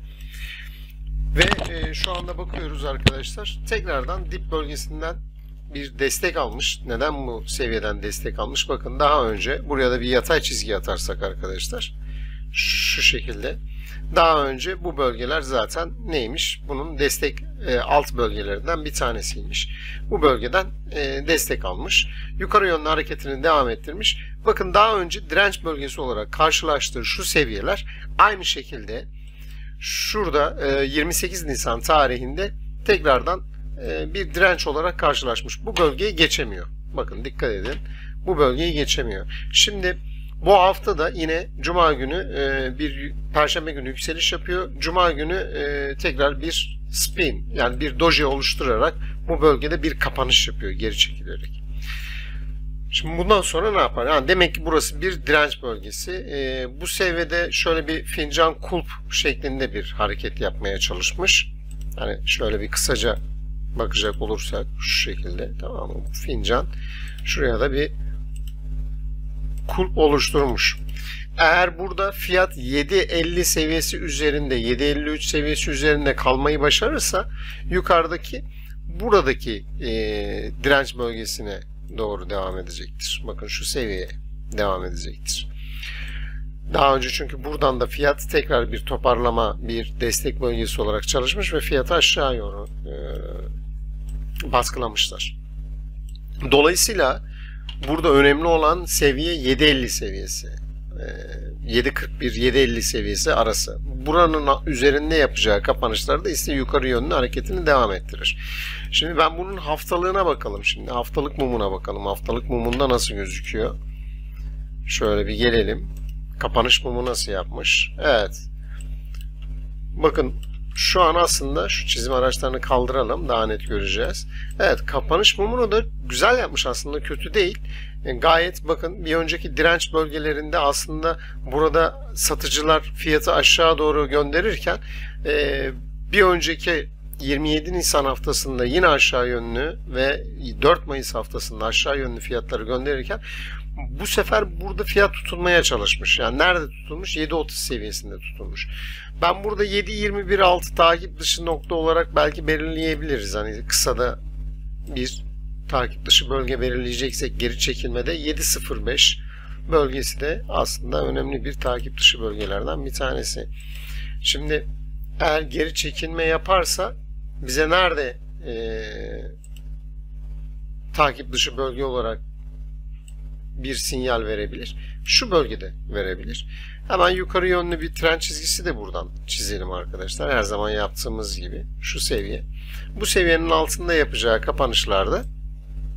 Ve e, şu anda bakıyoruz arkadaşlar tekrardan dip bölgesinden bir destek almış. Neden bu seviyeden destek almış? Bakın daha önce buraya da bir yatay çizgi atarsak arkadaşlar şu şekilde. Daha önce bu bölgeler zaten neymiş? Bunun destek e, alt bölgelerinden bir tanesiymiş. Bu bölgeden e, destek almış. Yukarı yönlü hareketini devam ettirmiş. Bakın daha önce direnç bölgesi olarak karşılaştığı şu seviyeler aynı şekilde şurada e, 28 Nisan tarihinde tekrardan e, bir direnç olarak karşılaşmış. Bu bölgeyi geçemiyor. Bakın dikkat edin. Bu bölgeyi geçemiyor. Şimdi bu hafta da yine Cuma günü e, bir Perşembe günü yükseliş yapıyor. Cuma günü e, tekrar bir spin yani bir doji oluşturarak bu bölgede bir kapanış yapıyor geri çekilerek. Şimdi bundan sonra ne yapar? Yani demek ki burası bir direnç bölgesi. E, bu seviyede şöyle bir fincan kulp şeklinde bir hareket yapmaya çalışmış. Yani şöyle bir kısaca bakacak olursak şu şekilde tamam mı? Fincan. Şuraya da bir kulp oluşturmuş. Eğer burada fiyat 7.50 seviyesi üzerinde 7.53 seviyesi üzerinde kalmayı başarırsa yukarıdaki buradaki e, direnç bölgesine doğru devam edecektir. Bakın şu seviyeye devam edecektir. Daha önce çünkü buradan da fiyat tekrar bir toparlama, bir destek bölgesi olarak çalışmış ve fiyatı aşağı doğru e, baskılamışlar. Dolayısıyla burada önemli olan seviye 7.50 seviyesi. 7.41 7.50 seviyesi arası. Buranın üzerinde yapacağı kapanışlarda ise yukarı yönlü hareketini devam ettirir. Şimdi ben bunun haftalığına bakalım şimdi. Haftalık mumuna bakalım. Haftalık mumunda nasıl gözüküyor? Şöyle bir gelelim. Kapanış mumu nasıl yapmış? Evet. Bakın şu an aslında şu çizim araçlarını kaldıralım daha net göreceğiz. Evet kapanış mumunu da güzel yapmış aslında kötü değil. Yani gayet bakın bir önceki direnç bölgelerinde aslında burada satıcılar fiyatı aşağı doğru gönderirken e, bir önceki 27 Nisan haftasında yine aşağı yönlü ve 4 Mayıs haftasında aşağı yönlü fiyatları gönderirken bu sefer burada fiyat tutulmaya çalışmış. Yani nerede tutulmuş? 7.30 seviyesinde tutulmuş. Ben burada 7.21.6 takip dışı nokta olarak belki belirleyebiliriz. Hani kısada bir takip dışı bölge belirleyeceksek geri çekilmede 7.05 bölgesi de aslında önemli bir takip dışı bölgelerden bir tanesi. Şimdi eğer geri çekilme yaparsa bize nerede e, takip dışı bölge olarak bir sinyal verebilir. Şu bölgede verebilir. Hemen yukarı yönlü bir tren çizgisi de buradan çizelim arkadaşlar. Her zaman yaptığımız gibi şu seviye. Bu seviyenin altında yapacağı kapanışlarda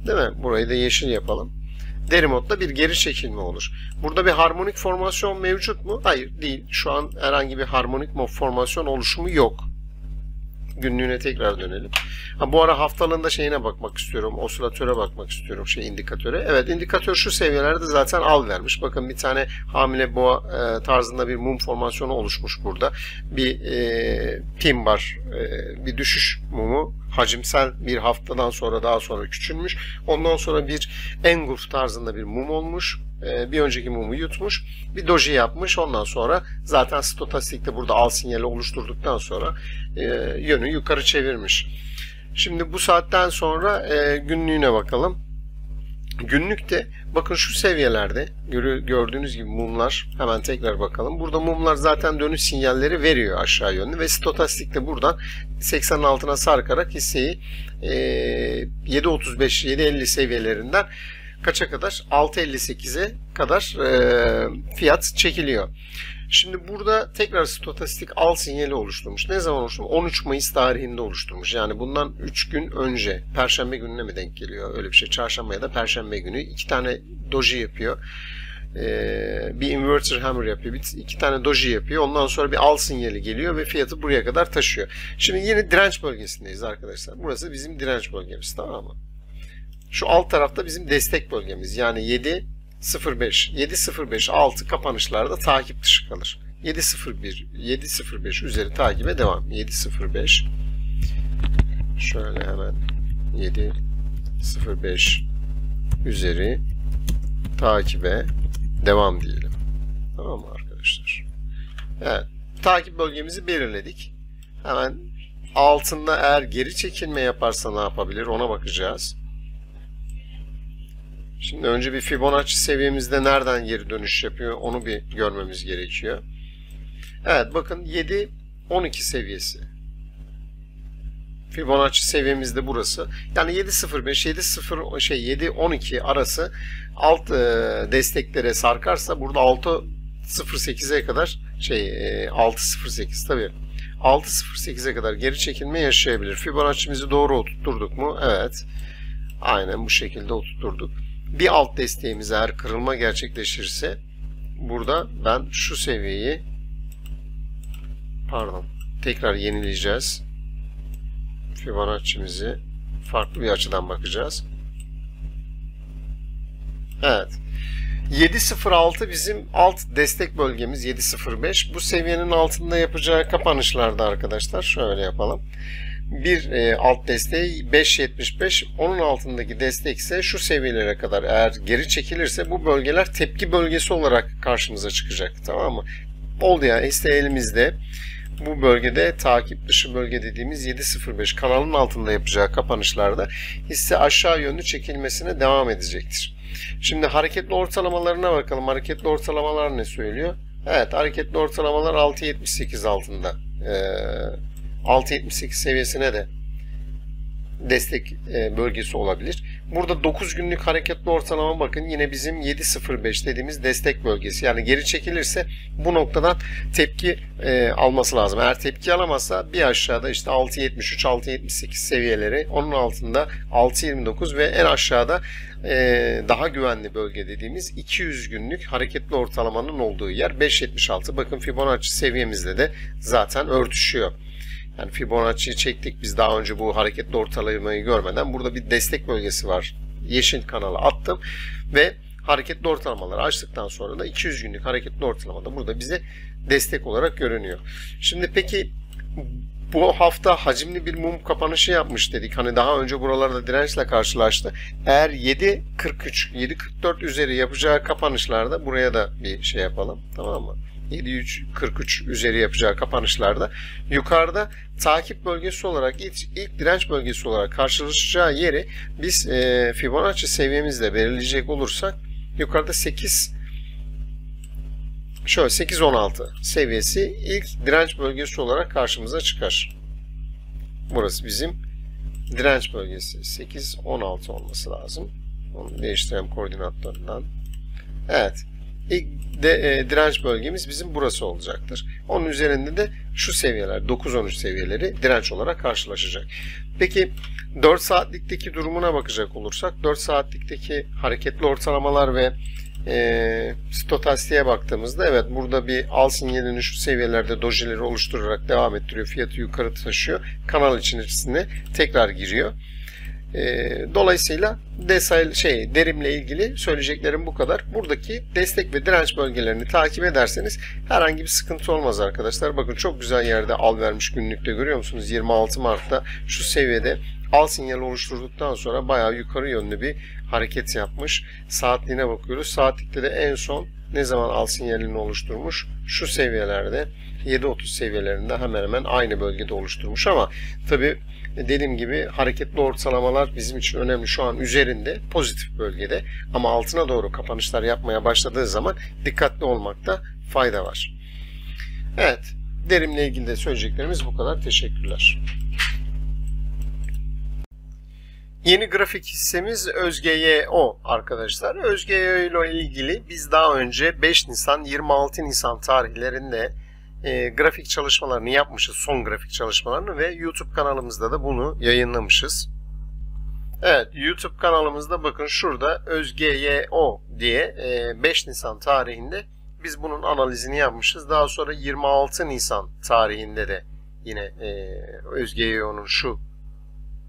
değil mi? Burayı da yeşil yapalım. Deri modda bir geri çekilme olur. Burada bir harmonik formasyon mevcut mu? Hayır değil. Şu an herhangi bir harmonik formasyon oluşumu yok günlüğüne tekrar dönelim. Ha, bu ara haftalığında şeyine bakmak istiyorum. Osilatöre bakmak istiyorum. Şey indikatöre. Evet indikatör şu seviyelerde zaten al vermiş. Bakın bir tane hamile boğa e, tarzında bir mum formasyonu oluşmuş burada. Bir e, pin var. E, bir düşüş mumu hacimsel bir haftadan sonra daha sonra küçülmüş. Ondan sonra bir engulf tarzında bir mum olmuş. Ee, bir önceki mumu yutmuş. Bir doji yapmış. Ondan sonra zaten stokastikte burada al sinyali oluşturduktan sonra e, yönü yukarı çevirmiş. Şimdi bu saatten sonra e, günlüğüne bakalım. Günlükte bakın şu seviyelerde gördüğünüz gibi mumlar hemen tekrar bakalım. Burada mumlar zaten dönüş sinyalleri veriyor aşağı yönlü ve stokastik de buradan 80'in altına sarkarak hisseyi 7.35-7.50 seviyelerinden kaça kadar? 6.58'e kadar e, fiyat çekiliyor. Şimdi burada tekrar stokastik al sinyali oluşturmuş. Ne zaman oluşturmuş? 13 Mayıs tarihinde oluşturmuş. Yani bundan 3 gün önce Perşembe gününe mi denk geliyor? Öyle bir şey. Çarşamba ya da Perşembe günü iki tane doji yapıyor. Ee, bir inverter hammer yapıyor. Bir, iki tane doji yapıyor. Ondan sonra bir al sinyali geliyor ve fiyatı buraya kadar taşıyor. Şimdi yine direnç bölgesindeyiz arkadaşlar. Burası bizim direnç bölgemiz. Tamam mı? Şu alt tarafta bizim destek bölgemiz. Yani 7 05 705 6 kapanışlarda takip dışı kalır. 701 705 üzeri takibe devam. 705 şöyle hemen 705 üzeri takibe devam diyelim. Tamam mı arkadaşlar? Evet. Takip bölgemizi belirledik. Hemen altında eğer geri çekilme yaparsa ne yapabilir ona bakacağız. Şimdi önce bir Fibonacci seviyemizde nereden geri dönüş yapıyor onu bir görmemiz gerekiyor. Evet bakın 7 12 seviyesi. Fibonacci seviyemizde burası. Yani 7.05 7.0 şey 7.12 arası alt e, desteklere sarkarsa burada 6.08'e kadar şey e, 6.08 tabii 6.08'e kadar geri çekilme yaşayabilir. Fibonacci'mizi doğru oturtturduk mu? Evet. Aynen bu şekilde oturtturduk bir alt desteğimiz eğer kırılma gerçekleşirse burada ben şu seviyeyi pardon tekrar yenileyeceğiz. Fibonacci'mizi farklı bir açıdan bakacağız. Evet. 7.06 bizim alt destek bölgemiz 7.05. Bu seviyenin altında yapacağı kapanışlarda arkadaşlar şöyle yapalım bir e, alt desteği 5.75 onun altındaki destek ise şu seviyelere kadar eğer geri çekilirse bu bölgeler tepki bölgesi olarak karşımıza çıkacak tamam mı? Oldu ya işte elimizde bu bölgede takip dışı bölge dediğimiz 7.05 kanalın altında yapacağı kapanışlarda hisse aşağı yönlü çekilmesine devam edecektir. Şimdi hareketli ortalamalarına bakalım. Hareketli ortalamalar ne söylüyor? Evet hareketli ortalamalar 6.78 altında. Ee, 6.78 seviyesine de destek e, bölgesi olabilir. Burada 9 günlük hareketli ortalama bakın yine bizim 7.05 dediğimiz destek bölgesi. Yani geri çekilirse bu noktadan tepki e, alması lazım. Eğer tepki alamazsa bir aşağıda işte 6.73 6.78 seviyeleri onun altında 6.29 ve en aşağıda e, daha güvenli bölge dediğimiz 200 günlük hareketli ortalamanın olduğu yer 5.76. Bakın Fibonacci seviyemizde de zaten örtüşüyor. Yani Fibonacci'yi çektik biz daha önce bu hareketli ortalamayı görmeden. Burada bir destek bölgesi var. Yeşil kanala attım ve hareketli ortalamaları açtıktan sonra da 200 günlük hareketli ortalamada burada bize destek olarak görünüyor. Şimdi peki bu hafta hacimli bir mum kapanışı yapmış dedik. Hani daha önce buralarda dirençle karşılaştı. Eğer 7.43, 7.44 üzeri yapacağı kapanışlarda buraya da bir şey yapalım. Tamam mı? 7.43 üzeri yapacağı kapanışlarda yukarıda takip bölgesi olarak ilk, ilk direnç bölgesi olarak karşılaşacağı yeri biz e, Fibonacci seviyemizle belirleyecek olursak yukarıda 8 şöyle 8-16 seviyesi ilk direnç bölgesi olarak karşımıza çıkar. Burası bizim direnç bölgesi. 8-16 olması lazım. Onu değiştirelim koordinatlarından. Evet. İlk de, e, direnç bölgemiz bizim burası olacaktır. Onun üzerinde de şu seviyeler 9-13 seviyeleri direnç olarak karşılaşacak. Peki 4 saatlikteki durumuna bakacak olursak 4 saatlikteki hareketli ortalamalar ve e, stotastiğe baktığımızda evet burada bir al sinyalini şu seviyelerde dojileri oluşturarak devam ettiriyor. Fiyatı yukarı taşıyor. Kanal içerisine tekrar giriyor. E, dolayısıyla desayl şey derimle ilgili söyleyeceklerim bu kadar. Buradaki destek ve direnç bölgelerini takip ederseniz herhangi bir sıkıntı olmaz arkadaşlar. Bakın çok güzel yerde al vermiş günlükte görüyor musunuz? 26 Mart'ta şu seviyede al sinyal oluşturduktan sonra bayağı yukarı yönlü bir hareket yapmış. Saatliğine bakıyoruz. Saatlikte de en son ne zaman al sinyalini oluşturmuş? Şu seviyelerde 7.30 seviyelerinde hemen hemen aynı bölgede oluşturmuş ama tabi dediğim gibi hareketli ortalamalar bizim için önemli. Şu an üzerinde pozitif bölgede ama altına doğru kapanışlar yapmaya başladığı zaman dikkatli olmakta fayda var. Evet derimle ilgili de söyleyeceklerimiz bu kadar. Teşekkürler. Yeni grafik hissemiz ÖzgeYO arkadaşlar. ÖzgeYO ile ilgili biz daha önce 5 Nisan 26 Nisan tarihlerinde e, grafik çalışmalarını yapmışız. Son grafik çalışmalarını ve YouTube kanalımızda da bunu yayınlamışız. Evet YouTube kanalımızda bakın şurada ÖzgeYO diye e, 5 Nisan tarihinde biz bunun analizini yapmışız. Daha sonra 26 Nisan tarihinde de yine e, ÖzgeYO'nun şu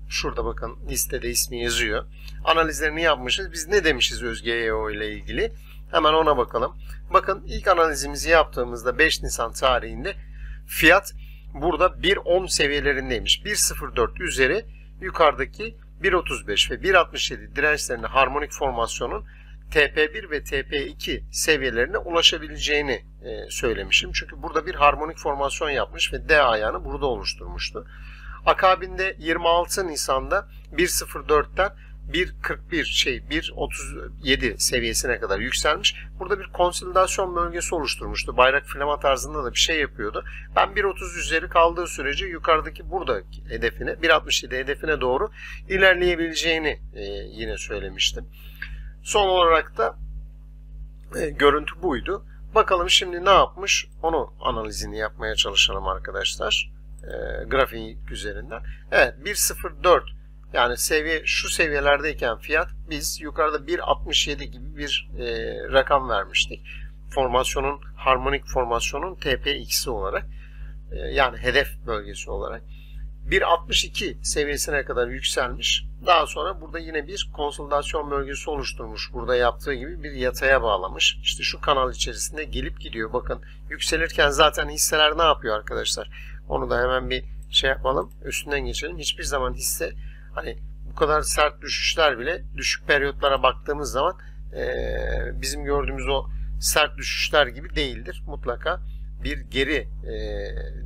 Şurada bakın listede ismi yazıyor. Analizlerini yapmışız. Biz ne demişiz Özge.eo ile ilgili? Hemen ona bakalım. Bakın ilk analizimizi yaptığımızda 5 Nisan tarihinde fiyat burada 1.10 seviyelerindeymiş. 1.04 üzeri yukarıdaki 1.35 ve 1.67 dirençlerinde harmonik formasyonun TP1 ve TP2 seviyelerine ulaşabileceğini e, söylemişim. Çünkü burada bir harmonik formasyon yapmış ve D ayağını burada oluşturmuştu. Akabinde 26 Nisan'da 1.04'ten 1.41 şey 1.37 seviyesine kadar yükselmiş. Burada bir konsolidasyon bölgesi oluşturmuştu. Bayrak flama tarzında da bir şey yapıyordu. Ben 1.30 üzeri kaldığı sürece yukarıdaki burada hedefine 1.67 hedefine doğru ilerleyebileceğini e, yine söylemiştim. Son olarak da e, görüntü buydu. Bakalım şimdi ne yapmış onu analizini yapmaya çalışalım arkadaşlar e, grafik üzerinden. Evet 1.04 yani seviye şu seviyelerdeyken fiyat biz yukarıda 1.67 gibi bir e, rakam vermiştik. Formasyonun harmonik formasyonun TPX'i olarak e, yani hedef bölgesi olarak 1.62 seviyesine kadar yükselmiş. Daha sonra burada yine bir konsolidasyon bölgesi oluşturmuş. Burada yaptığı gibi bir yataya bağlamış. İşte şu kanal içerisinde gelip gidiyor. Bakın yükselirken zaten hisseler ne yapıyor arkadaşlar? Onu da hemen bir şey yapalım. Üstünden geçelim. Hiçbir zaman hisse hani bu kadar sert düşüşler bile düşük periyotlara baktığımız zaman e, bizim gördüğümüz o sert düşüşler gibi değildir. Mutlaka bir geri e,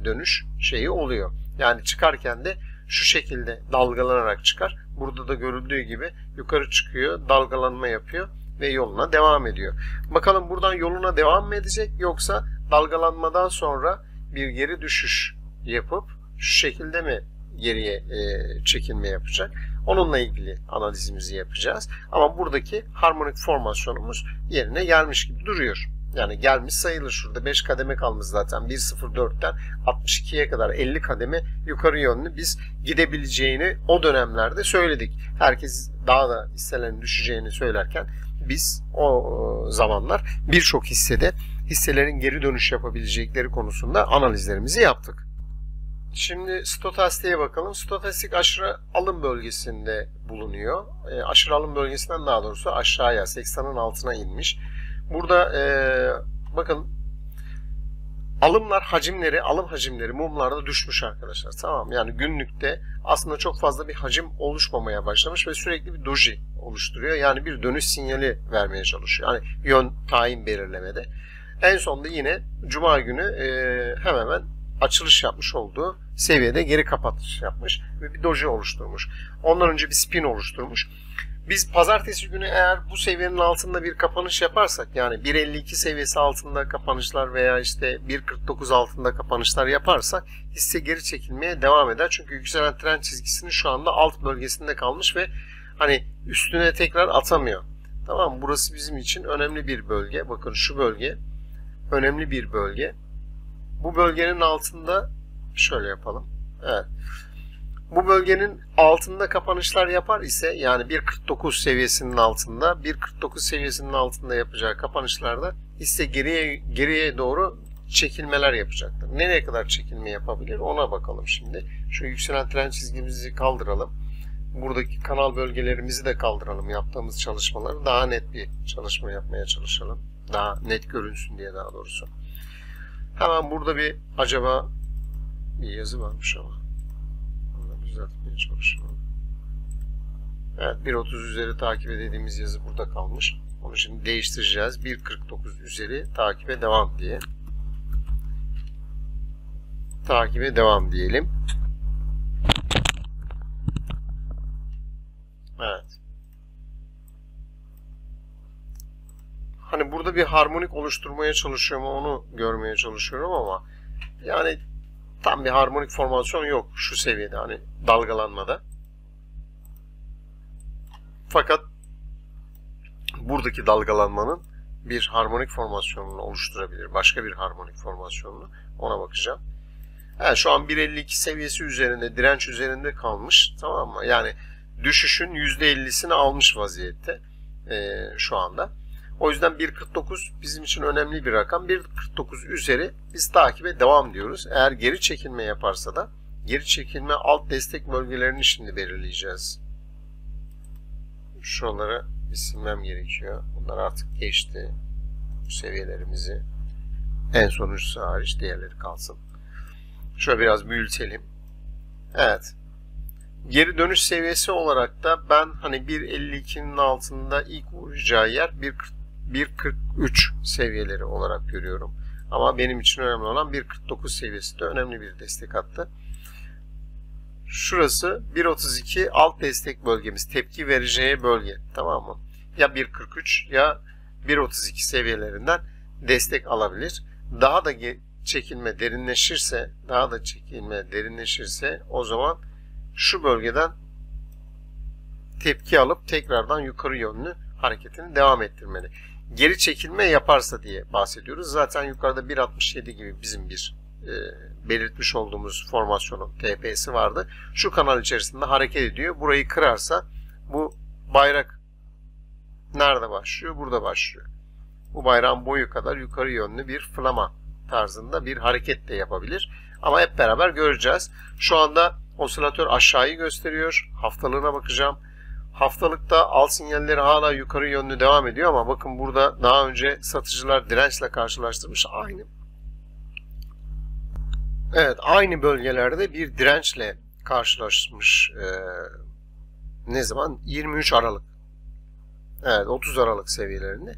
dönüş şeyi oluyor. Yani çıkarken de şu şekilde dalgalanarak çıkar. Burada da görüldüğü gibi yukarı çıkıyor, dalgalanma yapıyor ve yoluna devam ediyor. Bakalım buradan yoluna devam mı edecek yoksa dalgalanmadan sonra bir geri düşüş yapıp şu şekilde mi geriye e, çekilme yapacak? Onunla ilgili analizimizi yapacağız. Ama buradaki harmonik formasyonumuz yerine gelmiş gibi duruyor. Yani gelmiş sayılır şurada 5 kademe kalmış zaten 1.04'ten 62'ye kadar 50 kademe yukarı yönlü biz gidebileceğini o dönemlerde söyledik. Herkes daha da hisselerin düşeceğini söylerken biz o zamanlar birçok hissede hisselerin geri dönüş yapabilecekleri konusunda analizlerimizi yaptık. Şimdi stotastiğe bakalım. Stotastik aşırı alım bölgesinde bulunuyor. E, aşırı alım bölgesinden daha doğrusu aşağıya 80'in altına inmiş. Burada e, bakın alımlar hacimleri, alım hacimleri mumlarda düşmüş arkadaşlar. Tamam yani günlükte aslında çok fazla bir hacim oluşmamaya başlamış ve sürekli bir doji oluşturuyor. Yani bir dönüş sinyali vermeye çalışıyor. Yani yön tayin belirlemede. En sonunda yine cuma günü e, hemen hemen açılış yapmış olduğu seviyede geri kapatış yapmış ve bir doji oluşturmuş. Ondan önce bir spin oluşturmuş. Biz pazartesi günü eğer bu seviyenin altında bir kapanış yaparsak yani 1.52 seviyesi altında kapanışlar veya işte 1.49 altında kapanışlar yaparsak hisse geri çekilmeye devam eder. Çünkü yükselen trend çizgisinin şu anda alt bölgesinde kalmış ve hani üstüne tekrar atamıyor. Tamam burası bizim için önemli bir bölge. Bakın şu bölge önemli bir bölge. Bu bölgenin altında şöyle yapalım. Evet. Bu bölgenin altında kapanışlar yapar ise yani 1.49 seviyesinin altında 1.49 seviyesinin altında yapacağı kapanışlarda hisse geriye geriye doğru çekilmeler yapacaktır. Nereye kadar çekilme yapabilir ona bakalım şimdi. Şu yükselen trend çizgimizi kaldıralım. Buradaki kanal bölgelerimizi de kaldıralım. Yaptığımız çalışmaları daha net bir çalışma yapmaya çalışalım. Daha net görünsün diye daha doğrusu. Hemen burada bir acaba bir yazı varmış ama. Onu düzeltmeye çalışalım. Evet 1.30 üzeri takibe dediğimiz yazı burada kalmış. Onu şimdi değiştireceğiz. 1.49 üzeri takibe devam diye. Takibe devam diyelim. Evet. Hani burada bir harmonik oluşturmaya çalışıyorum onu görmeye çalışıyorum ama yani tam bir harmonik formasyon yok şu seviyede hani dalgalanmada. Fakat buradaki dalgalanmanın bir harmonik formasyonunu oluşturabilir. Başka bir harmonik formasyonunu ona bakacağım. Evet, şu an 1.52 seviyesi üzerinde, direnç üzerinde kalmış. Tamam mı? Yani düşüşün %50'sini almış vaziyette e, şu anda. O yüzden 1.49 bizim için önemli bir rakam. 1.49 üzeri biz takibe devam diyoruz. Eğer geri çekilme yaparsa da geri çekilme alt destek bölgelerini şimdi belirleyeceğiz. Şuraları bir gerekiyor. Bunlar artık geçti. Bu seviyelerimizi. En sonuncusu hariç diğerleri kalsın. Şöyle biraz büyütelim. Evet. Geri dönüş seviyesi olarak da ben hani 1.52'nin altında ilk vuracağı yer 1.43 seviyeleri olarak görüyorum. Ama benim için önemli olan 1.49 seviyesi de önemli bir destek hattı. Şurası 1.32 alt destek bölgemiz. Tepki vereceği bölge. Tamam mı? Ya 1.43 ya 1.32 seviyelerinden destek alabilir. Daha da çekilme derinleşirse, daha da çekilme derinleşirse o zaman şu bölgeden tepki alıp tekrardan yukarı yönlü hareketini devam ettirmeli. Geri çekilme yaparsa diye bahsediyoruz. Zaten yukarıda 1.67 gibi bizim bir e, belirtmiş olduğumuz formasyonun TP'si vardı. Şu kanal içerisinde hareket ediyor. Burayı kırarsa bu bayrak nerede başlıyor? Burada başlıyor. Bu bayrağın boyu kadar yukarı yönlü bir flama tarzında bir hareket de yapabilir. Ama hep beraber göreceğiz. Şu anda osilatör aşağıyı gösteriyor. Haftalığına bakacağım. Haftalıkta al sinyalleri hala yukarı yönlü devam ediyor ama bakın burada daha önce satıcılar dirençle karşılaştırmış. Aynı. Evet aynı bölgelerde bir dirençle karşılaşmış. Ee, ne zaman? 23 Aralık. Evet 30 Aralık seviyelerinde.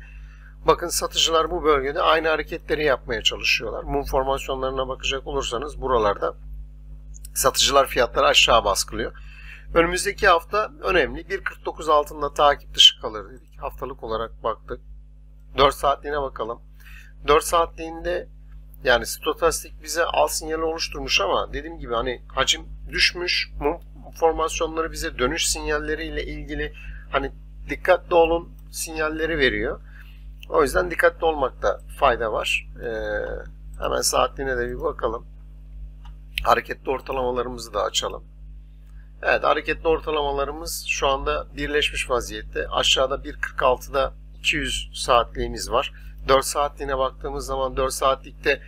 Bakın satıcılar bu bölgede aynı hareketleri yapmaya çalışıyorlar. Mum formasyonlarına bakacak olursanız buralarda satıcılar fiyatları aşağı baskılıyor. Önümüzdeki hafta önemli. 1.49 altında takip dışı kalır dedik. Haftalık olarak baktık. 4 saatliğine bakalım. 4 saatliğinde yani stokastik bize al sinyali oluşturmuş ama dediğim gibi hani hacim düşmüş. Formasyonları bize dönüş sinyalleriyle ilgili hani dikkatli olun sinyalleri veriyor. O yüzden dikkatli olmakta fayda var. Ee, hemen saatliğine de bir bakalım. Hareketli ortalamalarımızı da açalım. Evet hareketli ortalamalarımız şu anda birleşmiş vaziyette. Aşağıda 1.46'da 200 saatliğimiz var. 4 saatliğine baktığımız zaman 4 saatlikte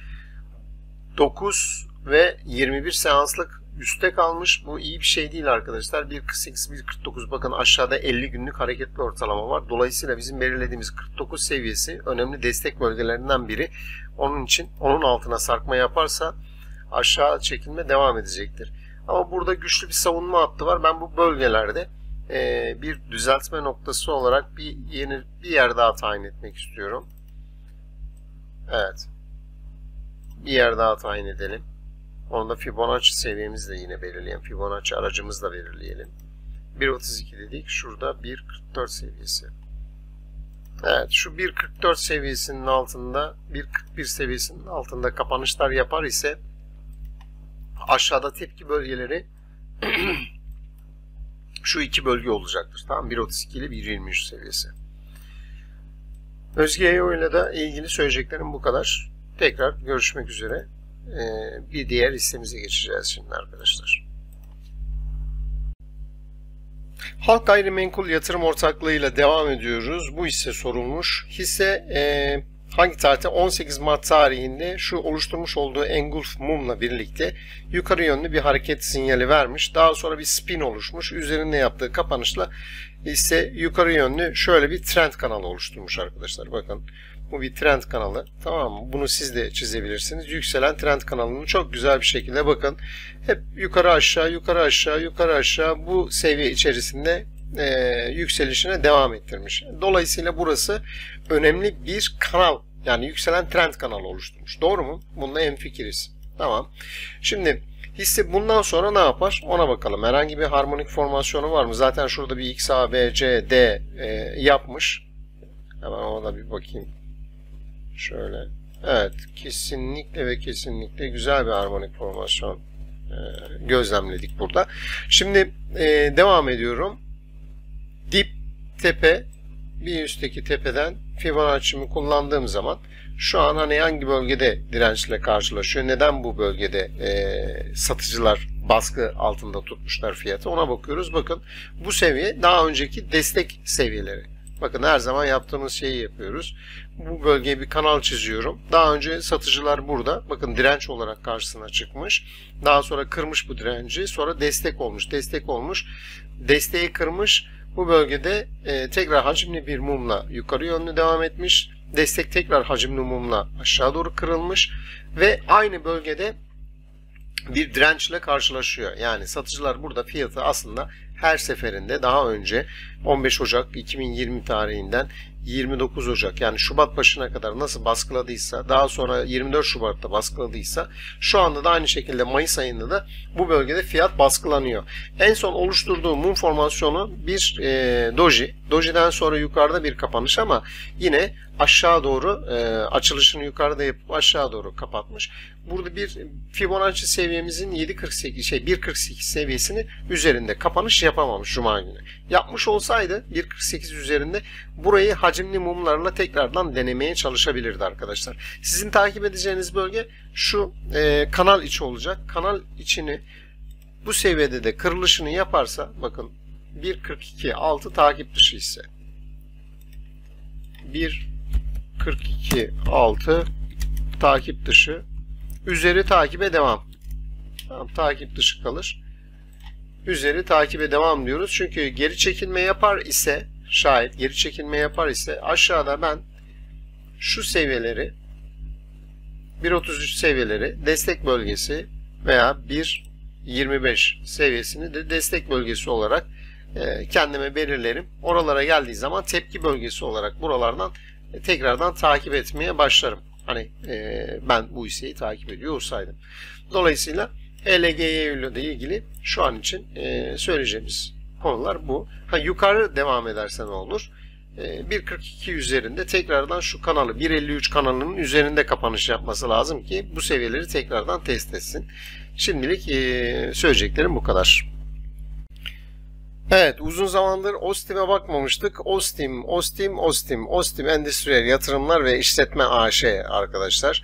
9 ve 21 seanslık üste kalmış. Bu iyi bir şey değil arkadaşlar. 1.48, 1.49 bakın aşağıda 50 günlük hareketli ortalama var. Dolayısıyla bizim belirlediğimiz 49 seviyesi önemli destek bölgelerinden biri. Onun için onun altına sarkma yaparsa aşağı çekilme devam edecektir. Ama burada güçlü bir savunma hattı var. Ben bu bölgelerde e, bir düzeltme noktası olarak bir yeni bir yer daha tayin etmek istiyorum. Evet. Bir yer daha tayin edelim. Onu da Fibonacci seviyemizi de yine belirleyelim. Fibonacci aracımızla belirleyelim. 1.32 dedik. Şurada 1.44 seviyesi. Evet şu 1.44 seviyesinin altında 1.41 seviyesinin altında kapanışlar yapar ise aşağıda tepki bölgeleri şu iki bölge olacaktır. Tamam 1.32 ile 1.23 seviyesi. Özge EO ile de ilgili söyleyeceklerim bu kadar. Tekrar görüşmek üzere. Ee, bir diğer hissemize geçeceğiz şimdi arkadaşlar. Halk Gayrimenkul Yatırım Ortaklığı'yla devam ediyoruz. Bu hisse sorulmuş. Hisse e, hangi tarihte? 18 Mart tarihinde şu oluşturmuş olduğu engulf mumla birlikte yukarı yönlü bir hareket sinyali vermiş. Daha sonra bir spin oluşmuş. Üzerinde yaptığı kapanışla ise yukarı yönlü şöyle bir trend kanalı oluşturmuş arkadaşlar. Bakın bu bir trend kanalı. Tamam mı? Bunu siz de çizebilirsiniz. Yükselen trend kanalını çok güzel bir şekilde bakın. Hep yukarı aşağı, yukarı aşağı, yukarı aşağı bu seviye içerisinde e, yükselişine devam ettirmiş. Dolayısıyla burası önemli bir kanal. Yani yükselen trend kanalı oluşturmuş. Doğru mu? Bununla en fikiriz. Tamam. Şimdi hisse bundan sonra ne yapar? Ona bakalım. Herhangi bir harmonik formasyonu var mı? Zaten şurada bir X, A, B, C, D e, yapmış. Hemen ona bir bakayım. Şöyle. Evet. Kesinlikle ve kesinlikle güzel bir harmonik formasyon e, gözlemledik burada. Şimdi e, devam ediyorum. Dip, tepe, bir üstteki tepeden Fibonacci'mi kullandığım zaman şu an hani hangi bölgede dirençle karşılaşıyor? Neden bu bölgede e, satıcılar baskı altında tutmuşlar fiyatı? Ona bakıyoruz. Bakın bu seviye daha önceki destek seviyeleri. Bakın her zaman yaptığımız şeyi yapıyoruz. Bu bölgeye bir kanal çiziyorum. Daha önce satıcılar burada. Bakın direnç olarak karşısına çıkmış. Daha sonra kırmış bu direnci. Sonra destek olmuş. Destek olmuş. Desteği kırmış. Bu bölgede e, tekrar hacimli bir mumla yukarı yönlü devam etmiş. Destek tekrar hacimli mumla aşağı doğru kırılmış. Ve aynı bölgede bir dirençle karşılaşıyor. Yani satıcılar burada fiyatı aslında her seferinde daha önce 15 Ocak 2020 tarihinden 29 Ocak yani Şubat başına kadar nasıl baskıladıysa daha sonra 24 Şubat'ta baskıladıysa şu anda da aynı şekilde Mayıs ayında da bu bölgede fiyat baskılanıyor. En son oluşturduğu mum formasyonu bir e, doji. Doji'den sonra yukarıda bir kapanış ama yine aşağı doğru e, açılışını yukarıda yapıp aşağı doğru kapatmış. Burada bir Fibonacci seviyemizin 7.48 şey 1.48 seviyesini üzerinde kapanış yapamamış Cuma günü. Yapmış olsaydı 1.48 üzerinde burayı hacimli mumlarla tekrardan denemeye çalışabilirdi arkadaşlar. Sizin takip edeceğiniz bölge şu e, kanal içi olacak. Kanal içini bu seviyede de kırılışını yaparsa bakın 1.42 altı takip dışı ise 1.42 altı takip dışı üzeri takibe devam. Tamam, takip dışı kalır. Üzeri takibe devam diyoruz. Çünkü geri çekilme yapar ise şayet geri çekilme yapar ise aşağıda ben şu seviyeleri 1.33 seviyeleri destek bölgesi veya 1.25 seviyesini de destek bölgesi olarak e, kendime belirlerim. Oralara geldiği zaman tepki bölgesi olarak buralardan e, tekrardan takip etmeye başlarım. Hani e, ben bu hisseyi takip ediyor olsaydım. Dolayısıyla ELGY ile ilgili şu an için söyleyeceğimiz konular bu. Ha, yukarı devam ederse ne olur? 1.42 üzerinde tekrardan şu kanalı 1.53 kanalının üzerinde kapanış yapması lazım ki bu seviyeleri tekrardan test etsin. Şimdilik söyleyeceklerim bu kadar. Evet uzun zamandır Ostim'e bakmamıştık. Ostim, Ostim, Ostim, Ostim Endüstriyel Yatırımlar ve İşletme AŞ arkadaşlar.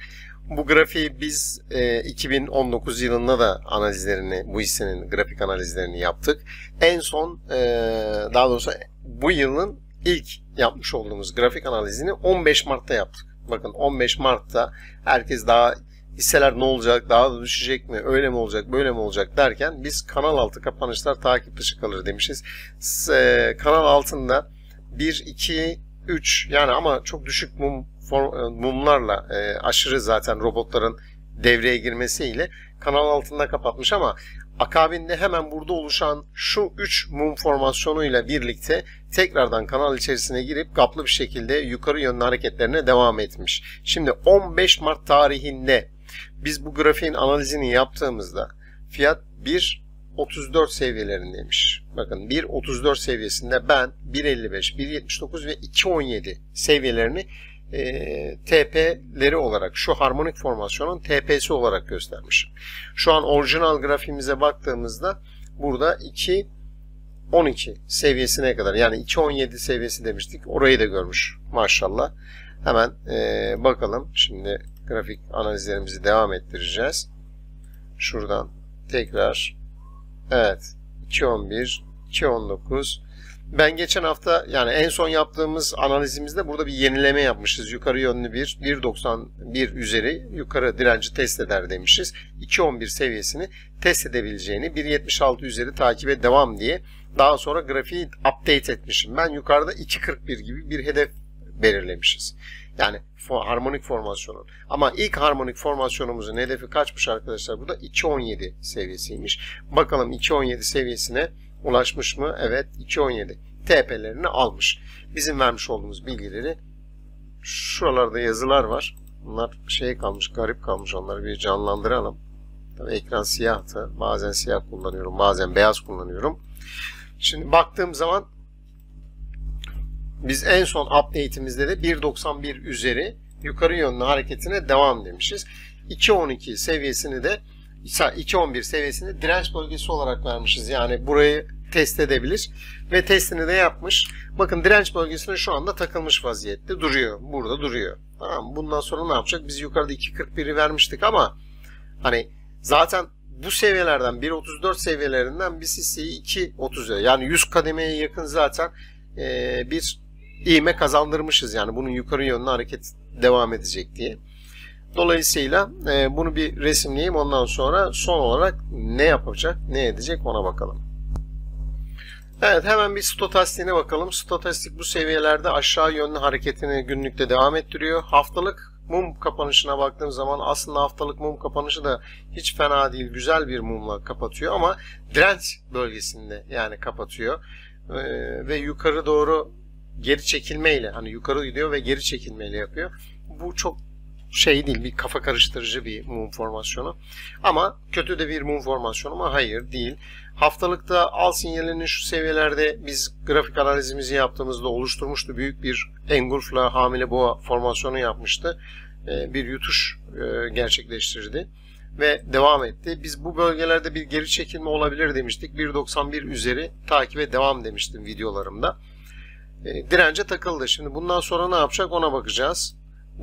Bu grafiği biz e, 2019 yılında da analizlerini, bu hissenin grafik analizlerini yaptık. En son, e, daha doğrusu bu yılın ilk yapmış olduğumuz grafik analizini 15 Mart'ta yaptık. Bakın 15 Mart'ta herkes daha hisseler ne olacak, daha da düşecek mi, öyle mi olacak, böyle mi olacak derken biz kanal altı kapanışlar takip dışı kalır demişiz. E, kanal altında 1, 2, 3 yani ama çok düşük mum mumlarla e, aşırı zaten robotların devreye girmesiyle kanal altında kapatmış ama akabinde hemen burada oluşan şu 3 mum formasyonuyla birlikte tekrardan kanal içerisine girip kaplı bir şekilde yukarı yönlü hareketlerine devam etmiş. Şimdi 15 Mart tarihinde biz bu grafiğin analizini yaptığımızda fiyat 1.34 seviyelerindeymiş. Bakın 1.34 seviyesinde ben 1.55, 1.79 ve 2.17 seviyelerini e, TP'leri olarak şu harmonik formasyonun TP'si olarak göstermiş. Şu an orijinal grafiğimize baktığımızda burada 2 12 seviyesine kadar yani 2.17 seviyesi demiştik. Orayı da görmüş maşallah. Hemen e, bakalım. Şimdi grafik analizlerimizi devam ettireceğiz. Şuradan tekrar evet 2.11 2.19 ben geçen hafta yani en son yaptığımız analizimizde burada bir yenileme yapmışız. Yukarı yönlü bir 1.91 üzeri yukarı direnci test eder demişiz. 2.11 seviyesini test edebileceğini 1.76 üzeri takibe devam diye daha sonra grafiği update etmişim. Ben yukarıda 2.41 gibi bir hedef belirlemişiz. Yani harmonik formasyonun. Ama ilk harmonik formasyonumuzun hedefi kaçmış arkadaşlar? Bu da 2.17 seviyesiymiş. Bakalım 2.17 seviyesine ulaşmış mı? Evet 2.17 TP'lerini almış. Bizim vermiş olduğumuz bilgileri şuralarda yazılar var. Bunlar şey kalmış, garip kalmış. Onları bir canlandıralım. Tabii ekran siyahtı. Bazen siyah kullanıyorum, bazen beyaz kullanıyorum. Şimdi baktığım zaman biz en son update'imizde de 1.91 üzeri yukarı yönlü hareketine devam demişiz. 2.12 seviyesini de 2.11 seviyesini direnç bölgesi olarak vermişiz. Yani burayı test edebilir. Ve testini de yapmış. Bakın direnç bölgesine şu anda takılmış vaziyette duruyor. Burada duruyor. Tamam Bundan sonra ne yapacak? Biz yukarıda 2.41'i vermiştik ama hani zaten bu seviyelerden 1.34 seviyelerinden biz hisseyi 2.30'a yani 100 kademeye yakın zaten bir iğme kazandırmışız. Yani bunun yukarı yönlü hareket devam edecek diye. Dolayısıyla e, bunu bir resimleyeyim. Ondan sonra son olarak ne yapacak, ne edecek ona bakalım. Evet hemen bir stotastiğine bakalım. Stotastik bu seviyelerde aşağı yönlü hareketini günlükte devam ettiriyor. Haftalık mum kapanışına baktığım zaman aslında haftalık mum kapanışı da hiç fena değil. Güzel bir mumla kapatıyor ama direnç bölgesinde yani kapatıyor. Ee, ve yukarı doğru geri çekilmeyle hani yukarı gidiyor ve geri çekilmeyle yapıyor. Bu çok şey değil bir kafa karıştırıcı bir mum formasyonu. Ama kötü de bir mum formasyonu mu? Hayır değil. Haftalıkta al sinyalinin şu seviyelerde biz grafik analizimizi yaptığımızda oluşturmuştu. Büyük bir engulfla hamile boğa formasyonu yapmıştı. Ee, bir yutuş e, gerçekleştirdi ve devam etti. Biz bu bölgelerde bir geri çekilme olabilir demiştik. 1.91 üzeri takibe devam demiştim videolarımda. Ee, dirence takıldı. Şimdi bundan sonra ne yapacak ona bakacağız.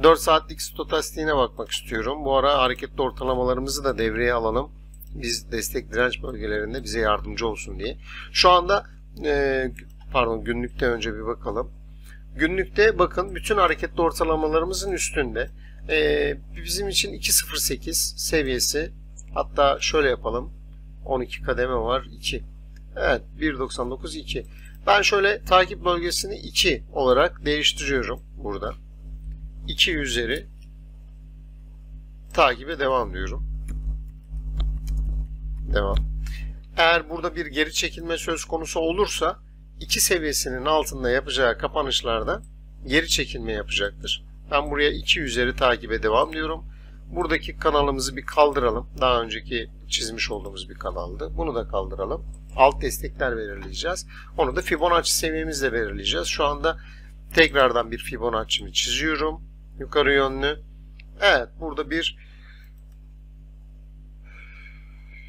4 saatlik stotastiğine bakmak istiyorum. Bu ara hareketli ortalamalarımızı da devreye alalım. Biz destek direnç bölgelerinde bize yardımcı olsun diye. Şu anda e, pardon günlükte önce bir bakalım. Günlükte bakın bütün hareketli ortalamalarımızın üstünde. E, bizim için 2.08 seviyesi. Hatta şöyle yapalım. 12 kademe var. 2. Evet 1.99 2. Ben şöyle takip bölgesini 2 olarak değiştiriyorum burada. 2 üzeri takibe devam diyorum. Devam. Eğer burada bir geri çekilme söz konusu olursa 2 seviyesinin altında yapacağı kapanışlarda geri çekilme yapacaktır. Ben buraya 2 üzeri takibe devam diyorum. Buradaki kanalımızı bir kaldıralım. Daha önceki çizmiş olduğumuz bir kanaldı. Bunu da kaldıralım. Alt destekler belirleyeceğiz. Onu da Fibonacci seviyemizle belirleyeceğiz. Şu anda tekrardan bir Fibonacci'mi çiziyorum yukarı yönlü. Evet burada bir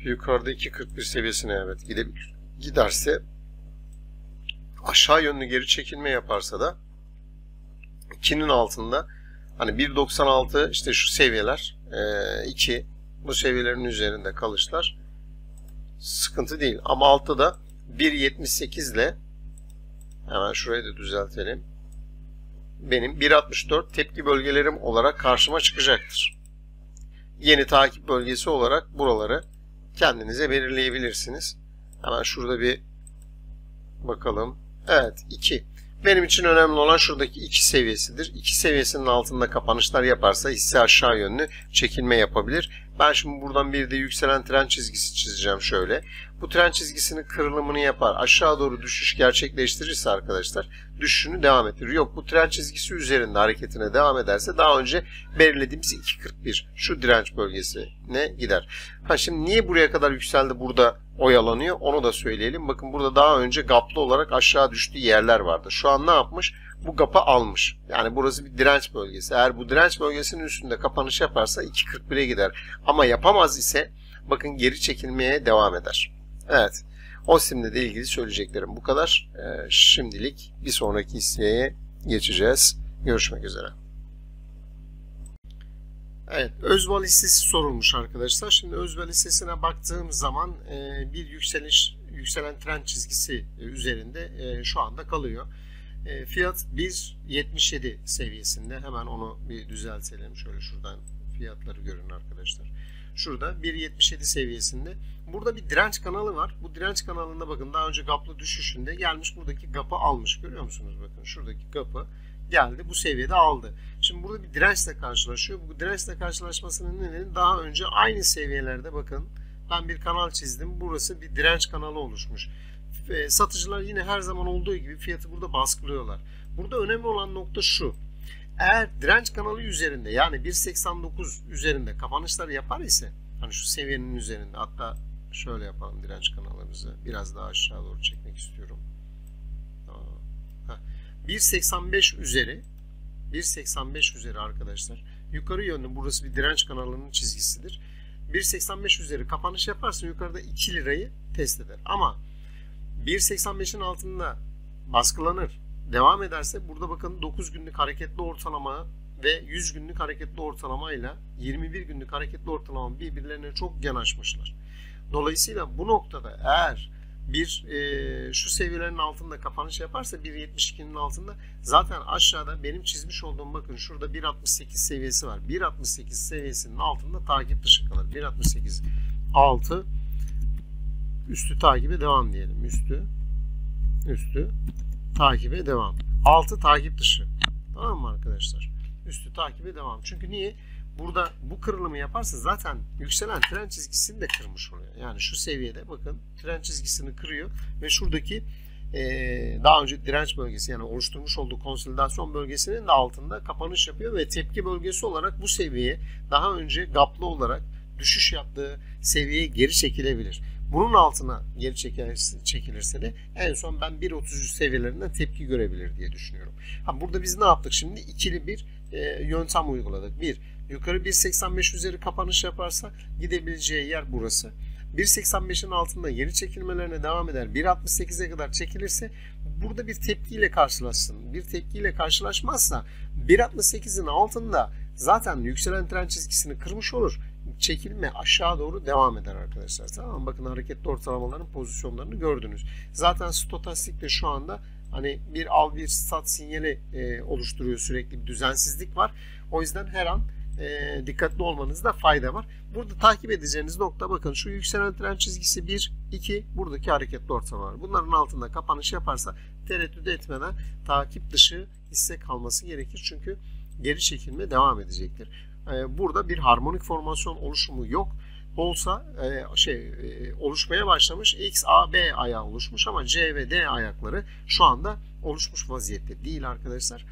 yukarıda 2.41 seviyesine evet gidebilir. Giderse aşağı yönlü geri çekilme yaparsa da 2'nin altında hani 1.96 işte şu seviyeler 2 bu seviyelerin üzerinde kalışlar sıkıntı değil. Ama altta da 1.78 ile hemen şurayı da düzeltelim benim 1.64 tepki bölgelerim olarak karşıma çıkacaktır. yeni takip bölgesi olarak buraları kendinize belirleyebilirsiniz. Hemen şurada bir bakalım. Evet 2. Benim için önemli olan şuradaki 2 seviyesidir. 2 seviyesinin altında kapanışlar yaparsa hisse aşağı yönlü çekilme yapabilir. Ben şimdi buradan bir de yükselen trend çizgisi çizeceğim şöyle. Bu trend çizgisinin kırılımını yapar. Aşağı doğru düşüş gerçekleştirirse arkadaşlar düşüşünü devam ettirir. Yok bu trend çizgisi üzerinde hareketine devam ederse daha önce belirlediğimiz 2.41 şu direnç bölgesine gider. Ha şimdi niye buraya kadar yükseldi burada oyalanıyor onu da söyleyelim. Bakın burada daha önce gaplı olarak aşağı düştüğü yerler vardı. Şu an ne yapmış? Bu gapı almış. Yani burası bir direnç bölgesi. Eğer bu direnç bölgesinin üstünde kapanış yaparsa 2.41'e gider. Ama yapamaz ise bakın geri çekilmeye devam eder. Evet. O simle de ilgili söyleyeceklerim bu kadar. Ee, şimdilik bir sonraki hisseye geçeceğiz. Görüşmek üzere. Evet, Özval listesi sorulmuş arkadaşlar. Şimdi Özval listesine baktığım zaman e, bir yükseliş, yükselen trend çizgisi e, üzerinde e, şu anda kalıyor. E, fiyat 1.77 seviyesinde. Hemen onu bir düzeltelim. Şöyle şuradan fiyatları görün arkadaşlar. Şurada 1.77 seviyesinde. Burada bir direnç kanalı var. Bu direnç kanalında bakın daha önce gaplı düşüşünde gelmiş buradaki gapı almış. Görüyor musunuz? Bakın şuradaki gapı geldi. Bu seviyede aldı. Şimdi burada bir dirençle karşılaşıyor. Bu dirençle karşılaşmasının nedeni daha önce aynı seviyelerde bakın ben bir kanal çizdim. Burası bir direnç kanalı oluşmuş. Satıcılar yine her zaman olduğu gibi fiyatı burada baskılıyorlar. Burada önemli olan nokta şu. Eğer direnç kanalı üzerinde yani 1.89 üzerinde kapanışlar yapar ise hani şu seviyenin üzerinde hatta şöyle yapalım direnç kanalımızı biraz daha aşağı doğru çekmek istiyorum. 1.85 üzeri 1.85 üzeri arkadaşlar. Yukarı yönlü burası bir direnç kanalının çizgisidir. 1.85 üzeri kapanış yaparsa yukarıda 2 lirayı test eder. Ama 1.85'in altında baskılanır. Devam ederse burada bakın 9 günlük hareketli ortalama ve 100 günlük hareketli ortalama ile 21 günlük hareketli ortalama birbirlerine çok yanaşmışlar. Dolayısıyla bu noktada eğer bir e, şu seviyelerin altında kapanış yaparsa 1.72'nin altında zaten aşağıda benim çizmiş olduğum bakın şurada 1.68 seviyesi var. 1.68 seviyesinin altında takip dışı kalır. 1.68 altı üstü takibe devam diyelim. Üstü üstü takibe devam. Altı takip dışı. Tamam mı arkadaşlar? Üstü takibe devam. Çünkü niye? burada bu kırılımı yaparsa zaten yükselen tren çizgisini de kırmış oluyor. Yani şu seviyede bakın tren çizgisini kırıyor ve şuradaki e, daha önce direnç bölgesi yani oluşturmuş olduğu konsolidasyon bölgesinin de altında kapanış yapıyor ve tepki bölgesi olarak bu seviyeye daha önce gaplı olarak düşüş yaptığı seviyeye geri çekilebilir. Bunun altına geri çekilirse, çekilirse de en son ben 1.33 seviyelerinden tepki görebilir diye düşünüyorum. Ha, burada biz ne yaptık şimdi? ikili bir e, yöntem uyguladık. Bir, yukarı 1.85 üzeri kapanış yaparsa gidebileceği yer burası. 1.85'in altında geri çekilmelerine devam eder. 1.68'e kadar çekilirse burada bir tepkiyle karşılaşsın. Bir tepkiyle karşılaşmazsa 1.68'in altında zaten yükselen trend çizgisini kırmış olur. Çekilme aşağı doğru devam eder arkadaşlar. Tamam Bakın hareketli ortalamaların pozisyonlarını gördünüz. Zaten stokastik de şu anda hani bir al bir sat sinyali e, oluşturuyor sürekli bir düzensizlik var. O yüzden her an e, dikkatli olmanızda fayda var. Burada takip edeceğiniz nokta bakın şu yükselen trend çizgisi 1, 2 buradaki hareketli ortalama var. Bunların altında kapanış yaparsa tereddüt etmeden takip dışı hisse kalması gerekir. Çünkü geri çekilme devam edecektir. E, burada bir harmonik formasyon oluşumu yok olsa e, şey e, oluşmaya başlamış. X, A, B ayağı oluşmuş ama C ve D ayakları şu anda oluşmuş vaziyette değil arkadaşlar.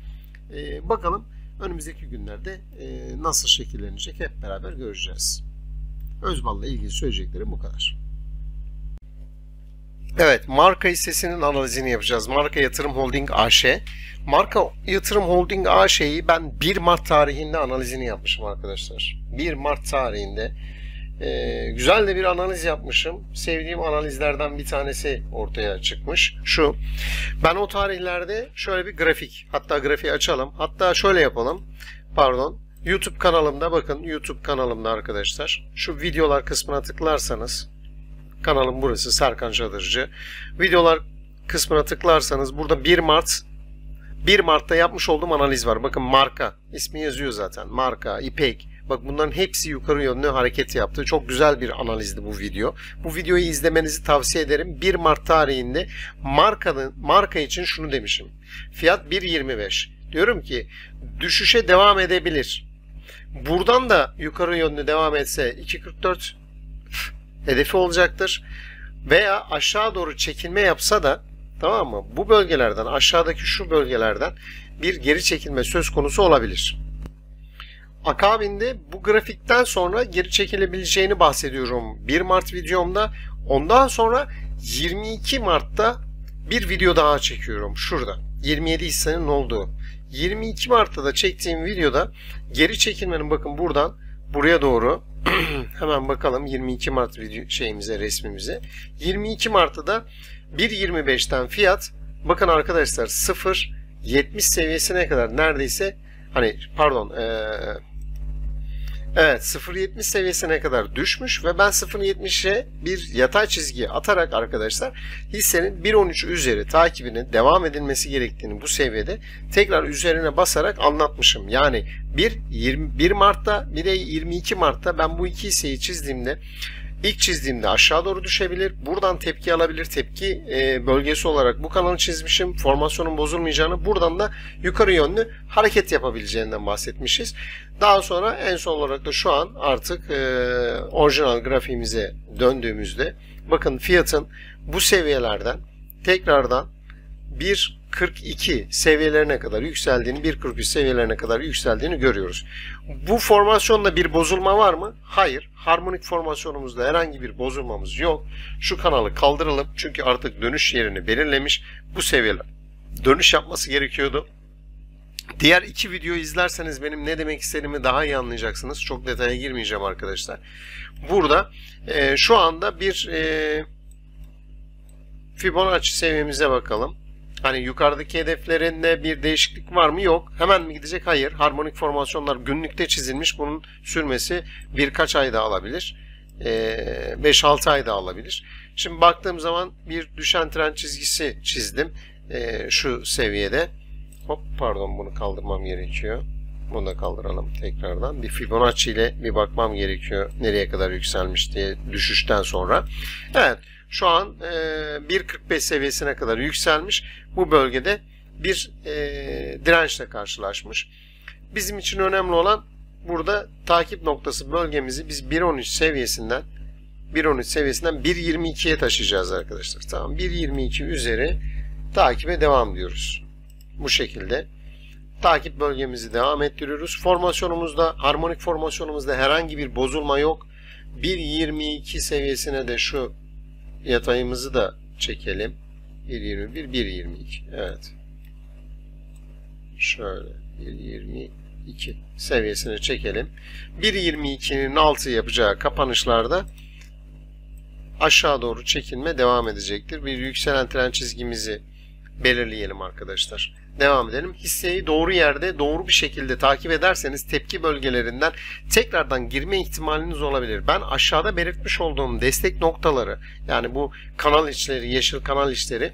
Bakalım önümüzdeki günlerde nasıl şekillenecek hep beraber göreceğiz. Özbal'la ilgili söyleyeceklerim bu kadar. Evet, marka hissesinin analizini yapacağız. Marka Yatırım Holding AŞ. Marka Yatırım Holding AŞ'yi ben 1 Mart tarihinde analizini yapmışım arkadaşlar. 1 Mart tarihinde ee, güzel de bir analiz yapmışım. Sevdiğim analizlerden bir tanesi ortaya çıkmış. Şu. Ben o tarihlerde şöyle bir grafik. Hatta grafiği açalım. Hatta şöyle yapalım. Pardon. YouTube kanalımda bakın. YouTube kanalımda arkadaşlar. Şu videolar kısmına tıklarsanız kanalım burası Serkan Çadırcı. Videolar kısmına tıklarsanız burada 1 Mart 1 Mart'ta yapmış olduğum analiz var. Bakın marka ismi yazıyor zaten. Marka, İpek, Bak bunların hepsi yukarı yönlü hareket yaptı. Çok güzel bir analizdi bu video. Bu videoyu izlemenizi tavsiye ederim. 1 Mart tarihinde markanın marka için şunu demişim. Fiyat 1.25. Diyorum ki düşüşe devam edebilir. Buradan da yukarı yönlü devam etse 2.44 hedefi olacaktır. Veya aşağı doğru çekilme yapsa da tamam mı? Bu bölgelerden aşağıdaki şu bölgelerden bir geri çekilme söz konusu olabilir. Akabinde bu grafikten sonra geri çekilebileceğini bahsediyorum 1 Mart videomda. Ondan sonra 22 Mart'ta bir video daha çekiyorum şurada. 27 hissenin olduğu. 22 Mart'ta da çektiğim videoda geri çekilmenin bakın buradan buraya doğru hemen bakalım 22 Mart video şeyimize resmimize. 22 Mart'ta da 1.25'ten fiyat bakın arkadaşlar 0 70 seviyesine kadar neredeyse hani pardon ee, Evet 0.70 seviyesine kadar düşmüş ve ben 0.70'e bir yatay çizgi atarak arkadaşlar hissenin 1.13 üzeri takibinin devam edilmesi gerektiğini bu seviyede tekrar üzerine basarak anlatmışım. Yani 1, 21 Mart'ta bir de 22 Mart'ta ben bu iki hisseyi çizdiğimde İlk çizdiğimde aşağı doğru düşebilir. Buradan tepki alabilir. Tepki e, bölgesi olarak bu kanalı çizmişim. Formasyonun bozulmayacağını. Buradan da yukarı yönlü hareket yapabileceğinden bahsetmişiz. Daha sonra en son olarak da şu an artık e, orijinal grafiğimize döndüğümüzde bakın fiyatın bu seviyelerden tekrardan 1.42 seviyelerine kadar yükseldiğini, 1.43 seviyelerine kadar yükseldiğini görüyoruz. Bu formasyonda bir bozulma var mı? Hayır. Harmonik formasyonumuzda herhangi bir bozulmamız yok. Şu kanalı kaldıralım çünkü artık dönüş yerini belirlemiş. Bu seviyeler dönüş yapması gerekiyordu. Diğer iki videoyu izlerseniz benim ne demek istediğimi daha iyi anlayacaksınız. Çok detaya girmeyeceğim arkadaşlar. Burada e, şu anda bir e, Fibonacci seviyemize bakalım. Hani yukarıdaki hedeflerinde bir değişiklik var mı? Yok. Hemen mi gidecek? Hayır. Harmonik formasyonlar günlükte çizilmiş. Bunun sürmesi birkaç ayda alabilir. 5-6 ayda alabilir. Şimdi baktığım zaman bir düşen trend çizgisi çizdim. Şu seviyede. Hop pardon bunu kaldırmam gerekiyor. Bunu da kaldıralım tekrardan. Bir Fibonacci ile bir bakmam gerekiyor. Nereye kadar yükselmiş diye düşüşten sonra. Evet. Şu an e, 1.45 seviyesine kadar yükselmiş. Bu bölgede bir e, dirençle karşılaşmış. Bizim için önemli olan burada takip noktası bölgemizi biz 1.13 seviyesinden 1.13 seviyesinden 1.22'ye taşıyacağız arkadaşlar. Tamam 1.22 üzeri takibe devam diyoruz. Bu şekilde takip bölgemizi devam ettiriyoruz. Formasyonumuzda, harmonik formasyonumuzda herhangi bir bozulma yok. 1.22 seviyesine de şu yatayımızı da çekelim. 1.21, 1.22. Evet. Şöyle 1.22 seviyesine çekelim. 1.22'nin altı yapacağı kapanışlarda aşağı doğru çekilme devam edecektir. Bir yükselen tren çizgimizi belirleyelim arkadaşlar. Devam edelim. Hisseyi doğru yerde doğru bir şekilde takip ederseniz tepki bölgelerinden tekrardan girme ihtimaliniz olabilir. Ben aşağıda belirtmiş olduğum destek noktaları yani bu kanal içleri, yeşil kanal içleri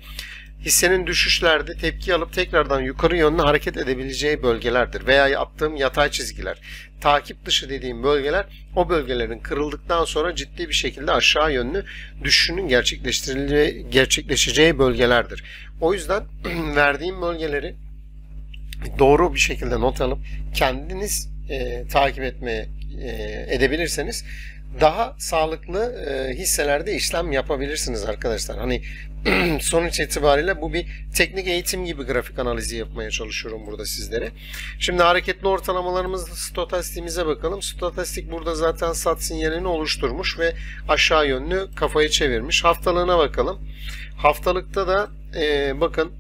hissenin düşüşlerde tepki alıp tekrardan yukarı yönlü hareket edebileceği bölgelerdir veya attığım yatay çizgiler. Takip dışı dediğim bölgeler o bölgelerin kırıldıktan sonra ciddi bir şekilde aşağı yönlü düşüşünün gerçekleşeceği bölgelerdir. O yüzden verdiğim bölgeleri doğru bir şekilde not alıp kendiniz e, takip etmeye e, edebilirseniz daha sağlıklı e, hisselerde işlem yapabilirsiniz arkadaşlar. Hani sonuç itibariyle bu bir teknik eğitim gibi grafik analizi yapmaya çalışıyorum burada sizlere. Şimdi hareketli ortalamalarımız stotastiğimize bakalım. Stotastik burada zaten sat sinyalini oluşturmuş ve aşağı yönlü kafayı çevirmiş. Haftalığına bakalım. Haftalıkta da e, bakın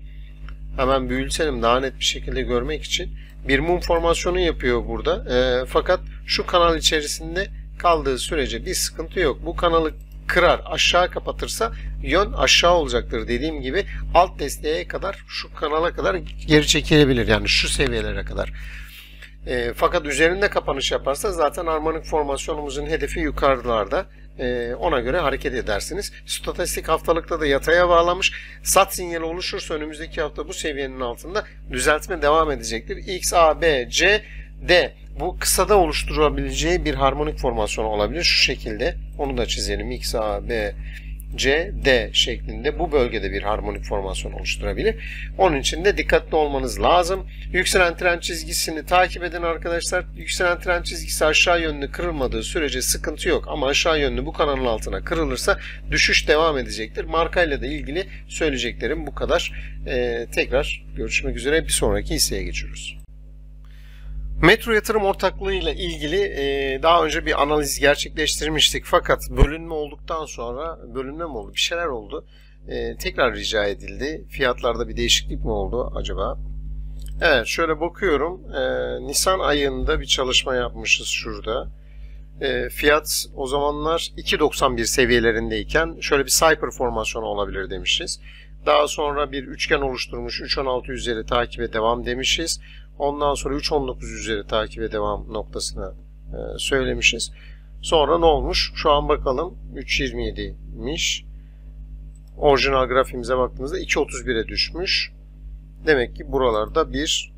hemen büyülselim daha net bir şekilde görmek için bir mum formasyonu yapıyor burada. E, fakat şu kanal içerisinde kaldığı sürece bir sıkıntı yok. Bu kanalı kırar aşağı kapatırsa yön aşağı olacaktır dediğim gibi alt desteğe kadar şu kanala kadar geri çekilebilir yani şu seviyelere kadar. E, fakat üzerinde kapanış yaparsa zaten harmonik formasyonumuzun hedefi yukarılarda. E, ona göre hareket edersiniz. Statistik haftalıkta da yataya bağlamış. Sat sinyali oluşursa önümüzdeki hafta bu seviyenin altında düzeltme devam edecektir. X, A, B, C, D Bu kısada oluşturabileceği bir harmonik formasyon olabilir. Şu şekilde. Onu da çizelim. X, A, B, C, D şeklinde bu bölgede bir harmonik formasyon oluşturabilir. Onun için de dikkatli olmanız lazım. Yükselen trend çizgisini takip edin arkadaşlar. Yükselen trend çizgisi aşağı yönlü kırılmadığı sürece sıkıntı yok. Ama aşağı yönlü bu kanalın altına kırılırsa düşüş devam edecektir. Markayla da ilgili söyleyeceklerim bu kadar. Ee, tekrar görüşmek üzere. Bir sonraki hisseye geçiyoruz. Metro yatırım ortaklığı ile ilgili e, daha önce bir analiz gerçekleştirmiştik. Fakat bölünme olduktan sonra bölünme mi oldu? Bir şeyler oldu. E, tekrar rica edildi. Fiyatlarda bir değişiklik mi oldu acaba? Evet şöyle bakıyorum. E, Nisan ayında bir çalışma yapmışız şurada. E, fiyat o zamanlar 2.91 seviyelerindeyken şöyle bir Cyper formasyonu olabilir demişiz. Daha sonra bir üçgen oluşturmuş 3.16 üzeri takibe devam demişiz. Ondan sonra 3.19 üzeri takibe devam noktasına e, söylemişiz. Sonra ne olmuş? Şu an bakalım 3.27'miş. Orijinal grafiğimize baktığımızda 2.31'e düşmüş. Demek ki buralarda bir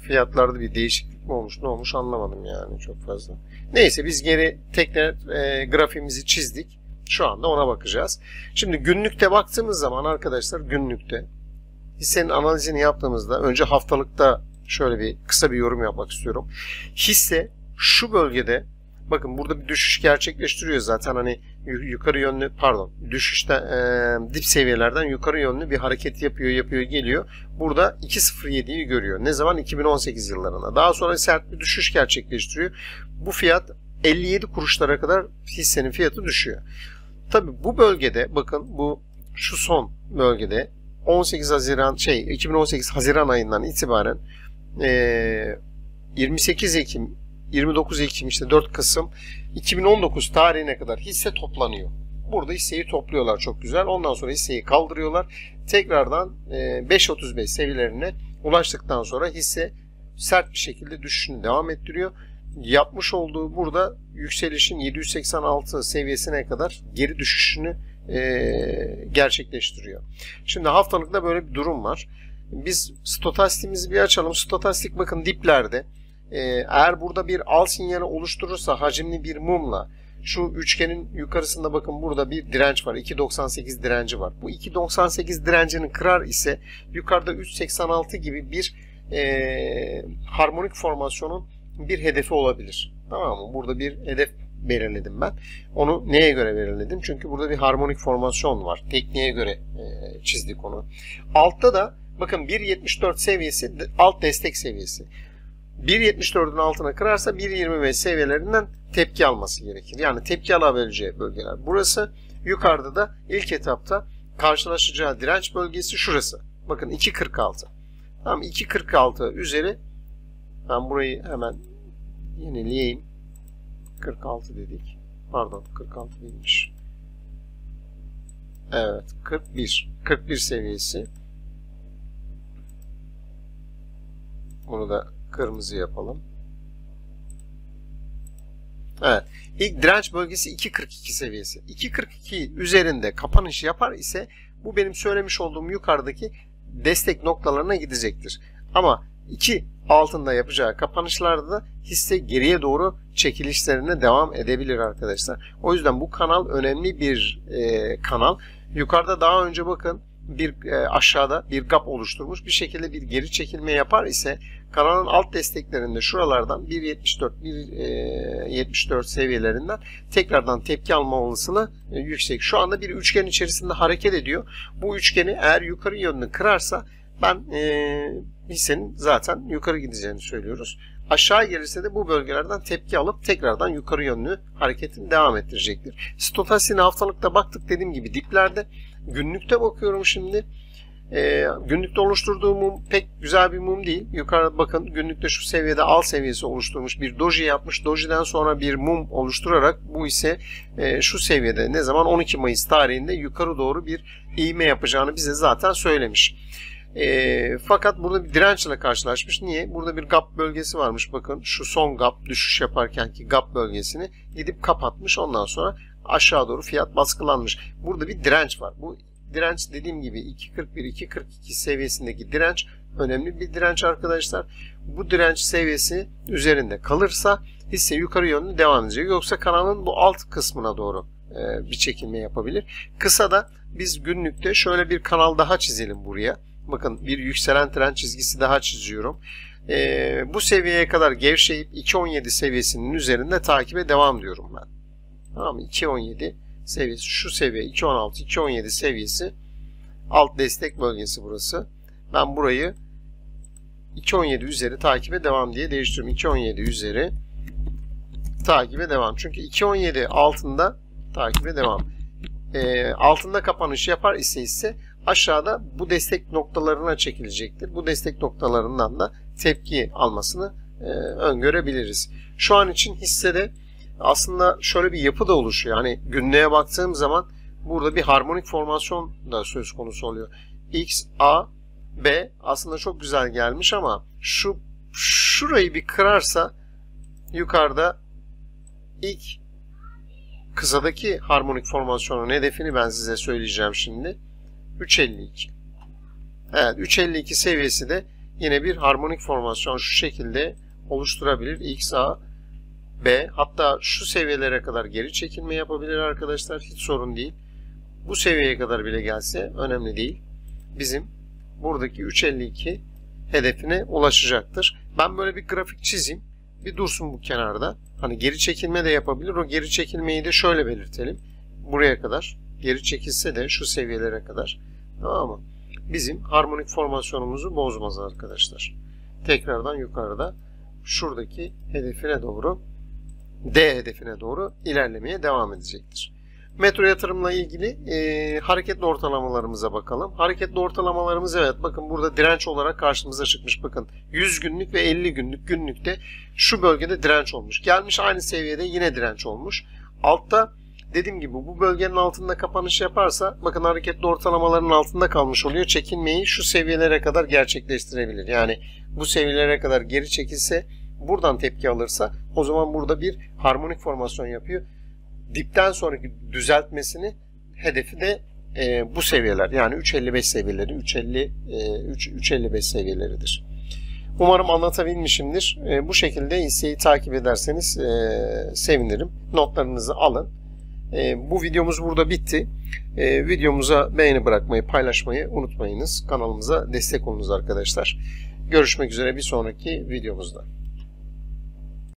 fiyatlarda bir değişiklik mi olmuş ne olmuş anlamadım yani çok fazla. Neyse biz geri tekrar e, grafiğimizi çizdik. Şu anda ona bakacağız. Şimdi günlükte baktığımız zaman arkadaşlar günlükte hissenin analizini yaptığımızda önce haftalıkta şöyle bir kısa bir yorum yapmak istiyorum. Hisse şu bölgede bakın burada bir düşüş gerçekleştiriyor zaten hani yukarı yönlü pardon düşüşte e, dip seviyelerden yukarı yönlü bir hareket yapıyor yapıyor geliyor. Burada 2.07'yi görüyor. Ne zaman? 2018 yıllarına. Daha sonra sert bir düşüş gerçekleştiriyor. Bu fiyat 57 kuruşlara kadar hissenin fiyatı düşüyor. Tabi bu bölgede bakın bu şu son bölgede 18 Haziran şey 2018 Haziran ayından itibaren e, 28 Ekim 29 Ekim işte 4 Kasım 2019 tarihine kadar hisse toplanıyor. Burada hisseyi topluyorlar çok güzel. Ondan sonra hisseyi kaldırıyorlar. Tekrardan e, 5.35 seviyelerine ulaştıktan sonra hisse sert bir şekilde düşüşünü devam ettiriyor. Yapmış olduğu burada yükselişin 786 seviyesine kadar geri düşüşünü e, gerçekleştiriyor. Şimdi haftalıkta böyle bir durum var. Biz stotastimizi bir açalım. Stotastik bakın diplerde. E, eğer burada bir al sinyali oluşturursa hacimli bir mumla şu üçgenin yukarısında bakın burada bir direnç var. 2.98 direnci var. Bu 2.98 direncini kırar ise yukarıda 3.86 gibi bir e, harmonik formasyonun bir hedefi olabilir. Tamam mı? Burada bir hedef belirledim ben. Onu neye göre belirledim? Çünkü burada bir harmonik formasyon var. Tekniğe göre e, çizdik onu. Altta da bakın 1.74 seviyesi alt destek seviyesi. 1.74'ün altına kırarsa 1.25 seviyelerinden tepki alması gerekir. Yani tepki alabileceği bölgeler. Burası yukarıda da ilk etapta karşılaşacağı direnç bölgesi şurası. Bakın 2.46. Tamam 2.46 üzeri ben burayı hemen yenileyeyim. 46 dedik. Pardon 46 değilmiş. Evet 41. 41 seviyesi. Bunu da kırmızı yapalım. Evet. İlk direnç bölgesi 2.42 seviyesi. 2.42 üzerinde kapanış yapar ise bu benim söylemiş olduğum yukarıdaki destek noktalarına gidecektir. Ama 2 altında yapacağı kapanışlarda da hisse geriye doğru çekilişlerine devam edebilir arkadaşlar. O yüzden bu kanal önemli bir e, kanal. Yukarıda daha önce bakın bir e, aşağıda bir gap oluşturmuş. Bir şekilde bir geri çekilme yapar ise kanalın alt desteklerinde şuralardan 1.74 1.74 seviyelerinden tekrardan tepki alma olasılığı e, yüksek. Şu anda bir üçgen içerisinde hareket ediyor. Bu üçgeni eğer yukarı yönünü kırarsa ben e, hissenin zaten yukarı gideceğini söylüyoruz. Aşağı gelirse de bu bölgelerden tepki alıp tekrardan yukarı yönlü hareketini devam ettirecektir. Stokastin haftalıkta baktık dediğim gibi diplerde. Günlükte bakıyorum şimdi. E, günlükte oluşturduğu mum pek güzel bir mum değil. Yukarıda bakın günlükte şu seviyede al seviyesi oluşturmuş bir doji yapmış. Doji'den sonra bir mum oluşturarak bu ise e, şu seviyede ne zaman 12 Mayıs tarihinde yukarı doğru bir iğme yapacağını bize zaten söylemiş. E, fakat burada bir dirençle karşılaşmış. Niye? Burada bir gap bölgesi varmış. Bakın şu son gap düşüş yaparken ki gap bölgesini gidip kapatmış. Ondan sonra aşağı doğru fiyat baskılanmış. Burada bir direnç var. Bu direnç dediğim gibi 2.41-2.42 seviyesindeki direnç önemli bir direnç arkadaşlar. Bu direnç seviyesi üzerinde kalırsa hisse yukarı yönlü devam edecek. Yoksa kanalın bu alt kısmına doğru e, bir çekilme yapabilir. Kısa da biz günlükte şöyle bir kanal daha çizelim buraya. Bakın bir yükselen trend çizgisi daha çiziyorum. E, bu seviyeye kadar gevşeyip 2.17 seviyesinin üzerinde takibe devam diyorum ben. Tamam mı? 2.17 seviyesi şu seviye 2.16 2.17 seviyesi alt destek bölgesi burası. Ben burayı 2.17 üzeri takibe devam diye değiştiriyorum. 2.17 üzeri takibe devam. Çünkü 2.17 altında takibe devam. E, altında kapanış yapar ise ise aşağıda bu destek noktalarına çekilecektir. Bu destek noktalarından da tepki almasını e, öngörebiliriz. Şu an için hissede aslında şöyle bir yapı da oluşuyor. Hani günlüğe baktığım zaman burada bir harmonik formasyon da söz konusu oluyor. X, A, B aslında çok güzel gelmiş ama şu şurayı bir kırarsa yukarıda ilk kısadaki harmonik formasyonun hedefini ben size söyleyeceğim şimdi. 3.52. Evet 3.52 seviyesi de yine bir harmonik formasyon şu şekilde oluşturabilir. X, A, B hatta şu seviyelere kadar geri çekilme yapabilir arkadaşlar. Hiç sorun değil. Bu seviyeye kadar bile gelse önemli değil. Bizim buradaki 3.52 hedefine ulaşacaktır. Ben böyle bir grafik çizeyim. Bir dursun bu kenarda. Hani geri çekilme de yapabilir. O geri çekilmeyi de şöyle belirtelim. Buraya kadar geri çekilse de şu seviyelere kadar. Tamam mı? Bizim harmonik formasyonumuzu bozmaz arkadaşlar. Tekrardan yukarıda şuradaki hedefine doğru D hedefine doğru ilerlemeye devam edecektir. Metro yatırımla ilgili e, hareketli ortalamalarımıza bakalım. Hareketli ortalamalarımız evet bakın burada direnç olarak karşımıza çıkmış. Bakın 100 günlük ve 50 günlük günlükte şu bölgede direnç olmuş. Gelmiş aynı seviyede yine direnç olmuş. Altta dediğim gibi bu bölgenin altında kapanış yaparsa bakın hareketli ortalamaların altında kalmış oluyor. Çekilmeyi şu seviyelere kadar gerçekleştirebilir. Yani bu seviyelere kadar geri çekilse buradan tepki alırsa o zaman burada bir harmonik formasyon yapıyor. Dipten sonraki düzeltmesini hedefi de e, bu seviyeler yani 3.55 seviyeleri 3.50 e, 3.55 seviyeleridir. Umarım anlatabilmişimdir. E, bu şekilde hisseyi takip ederseniz e, sevinirim. Notlarınızı alın. E, bu videomuz burada bitti. E, videomuza beğeni bırakmayı, paylaşmayı unutmayınız. Kanalımıza destek olunuz arkadaşlar. Görüşmek üzere bir sonraki videomuzda.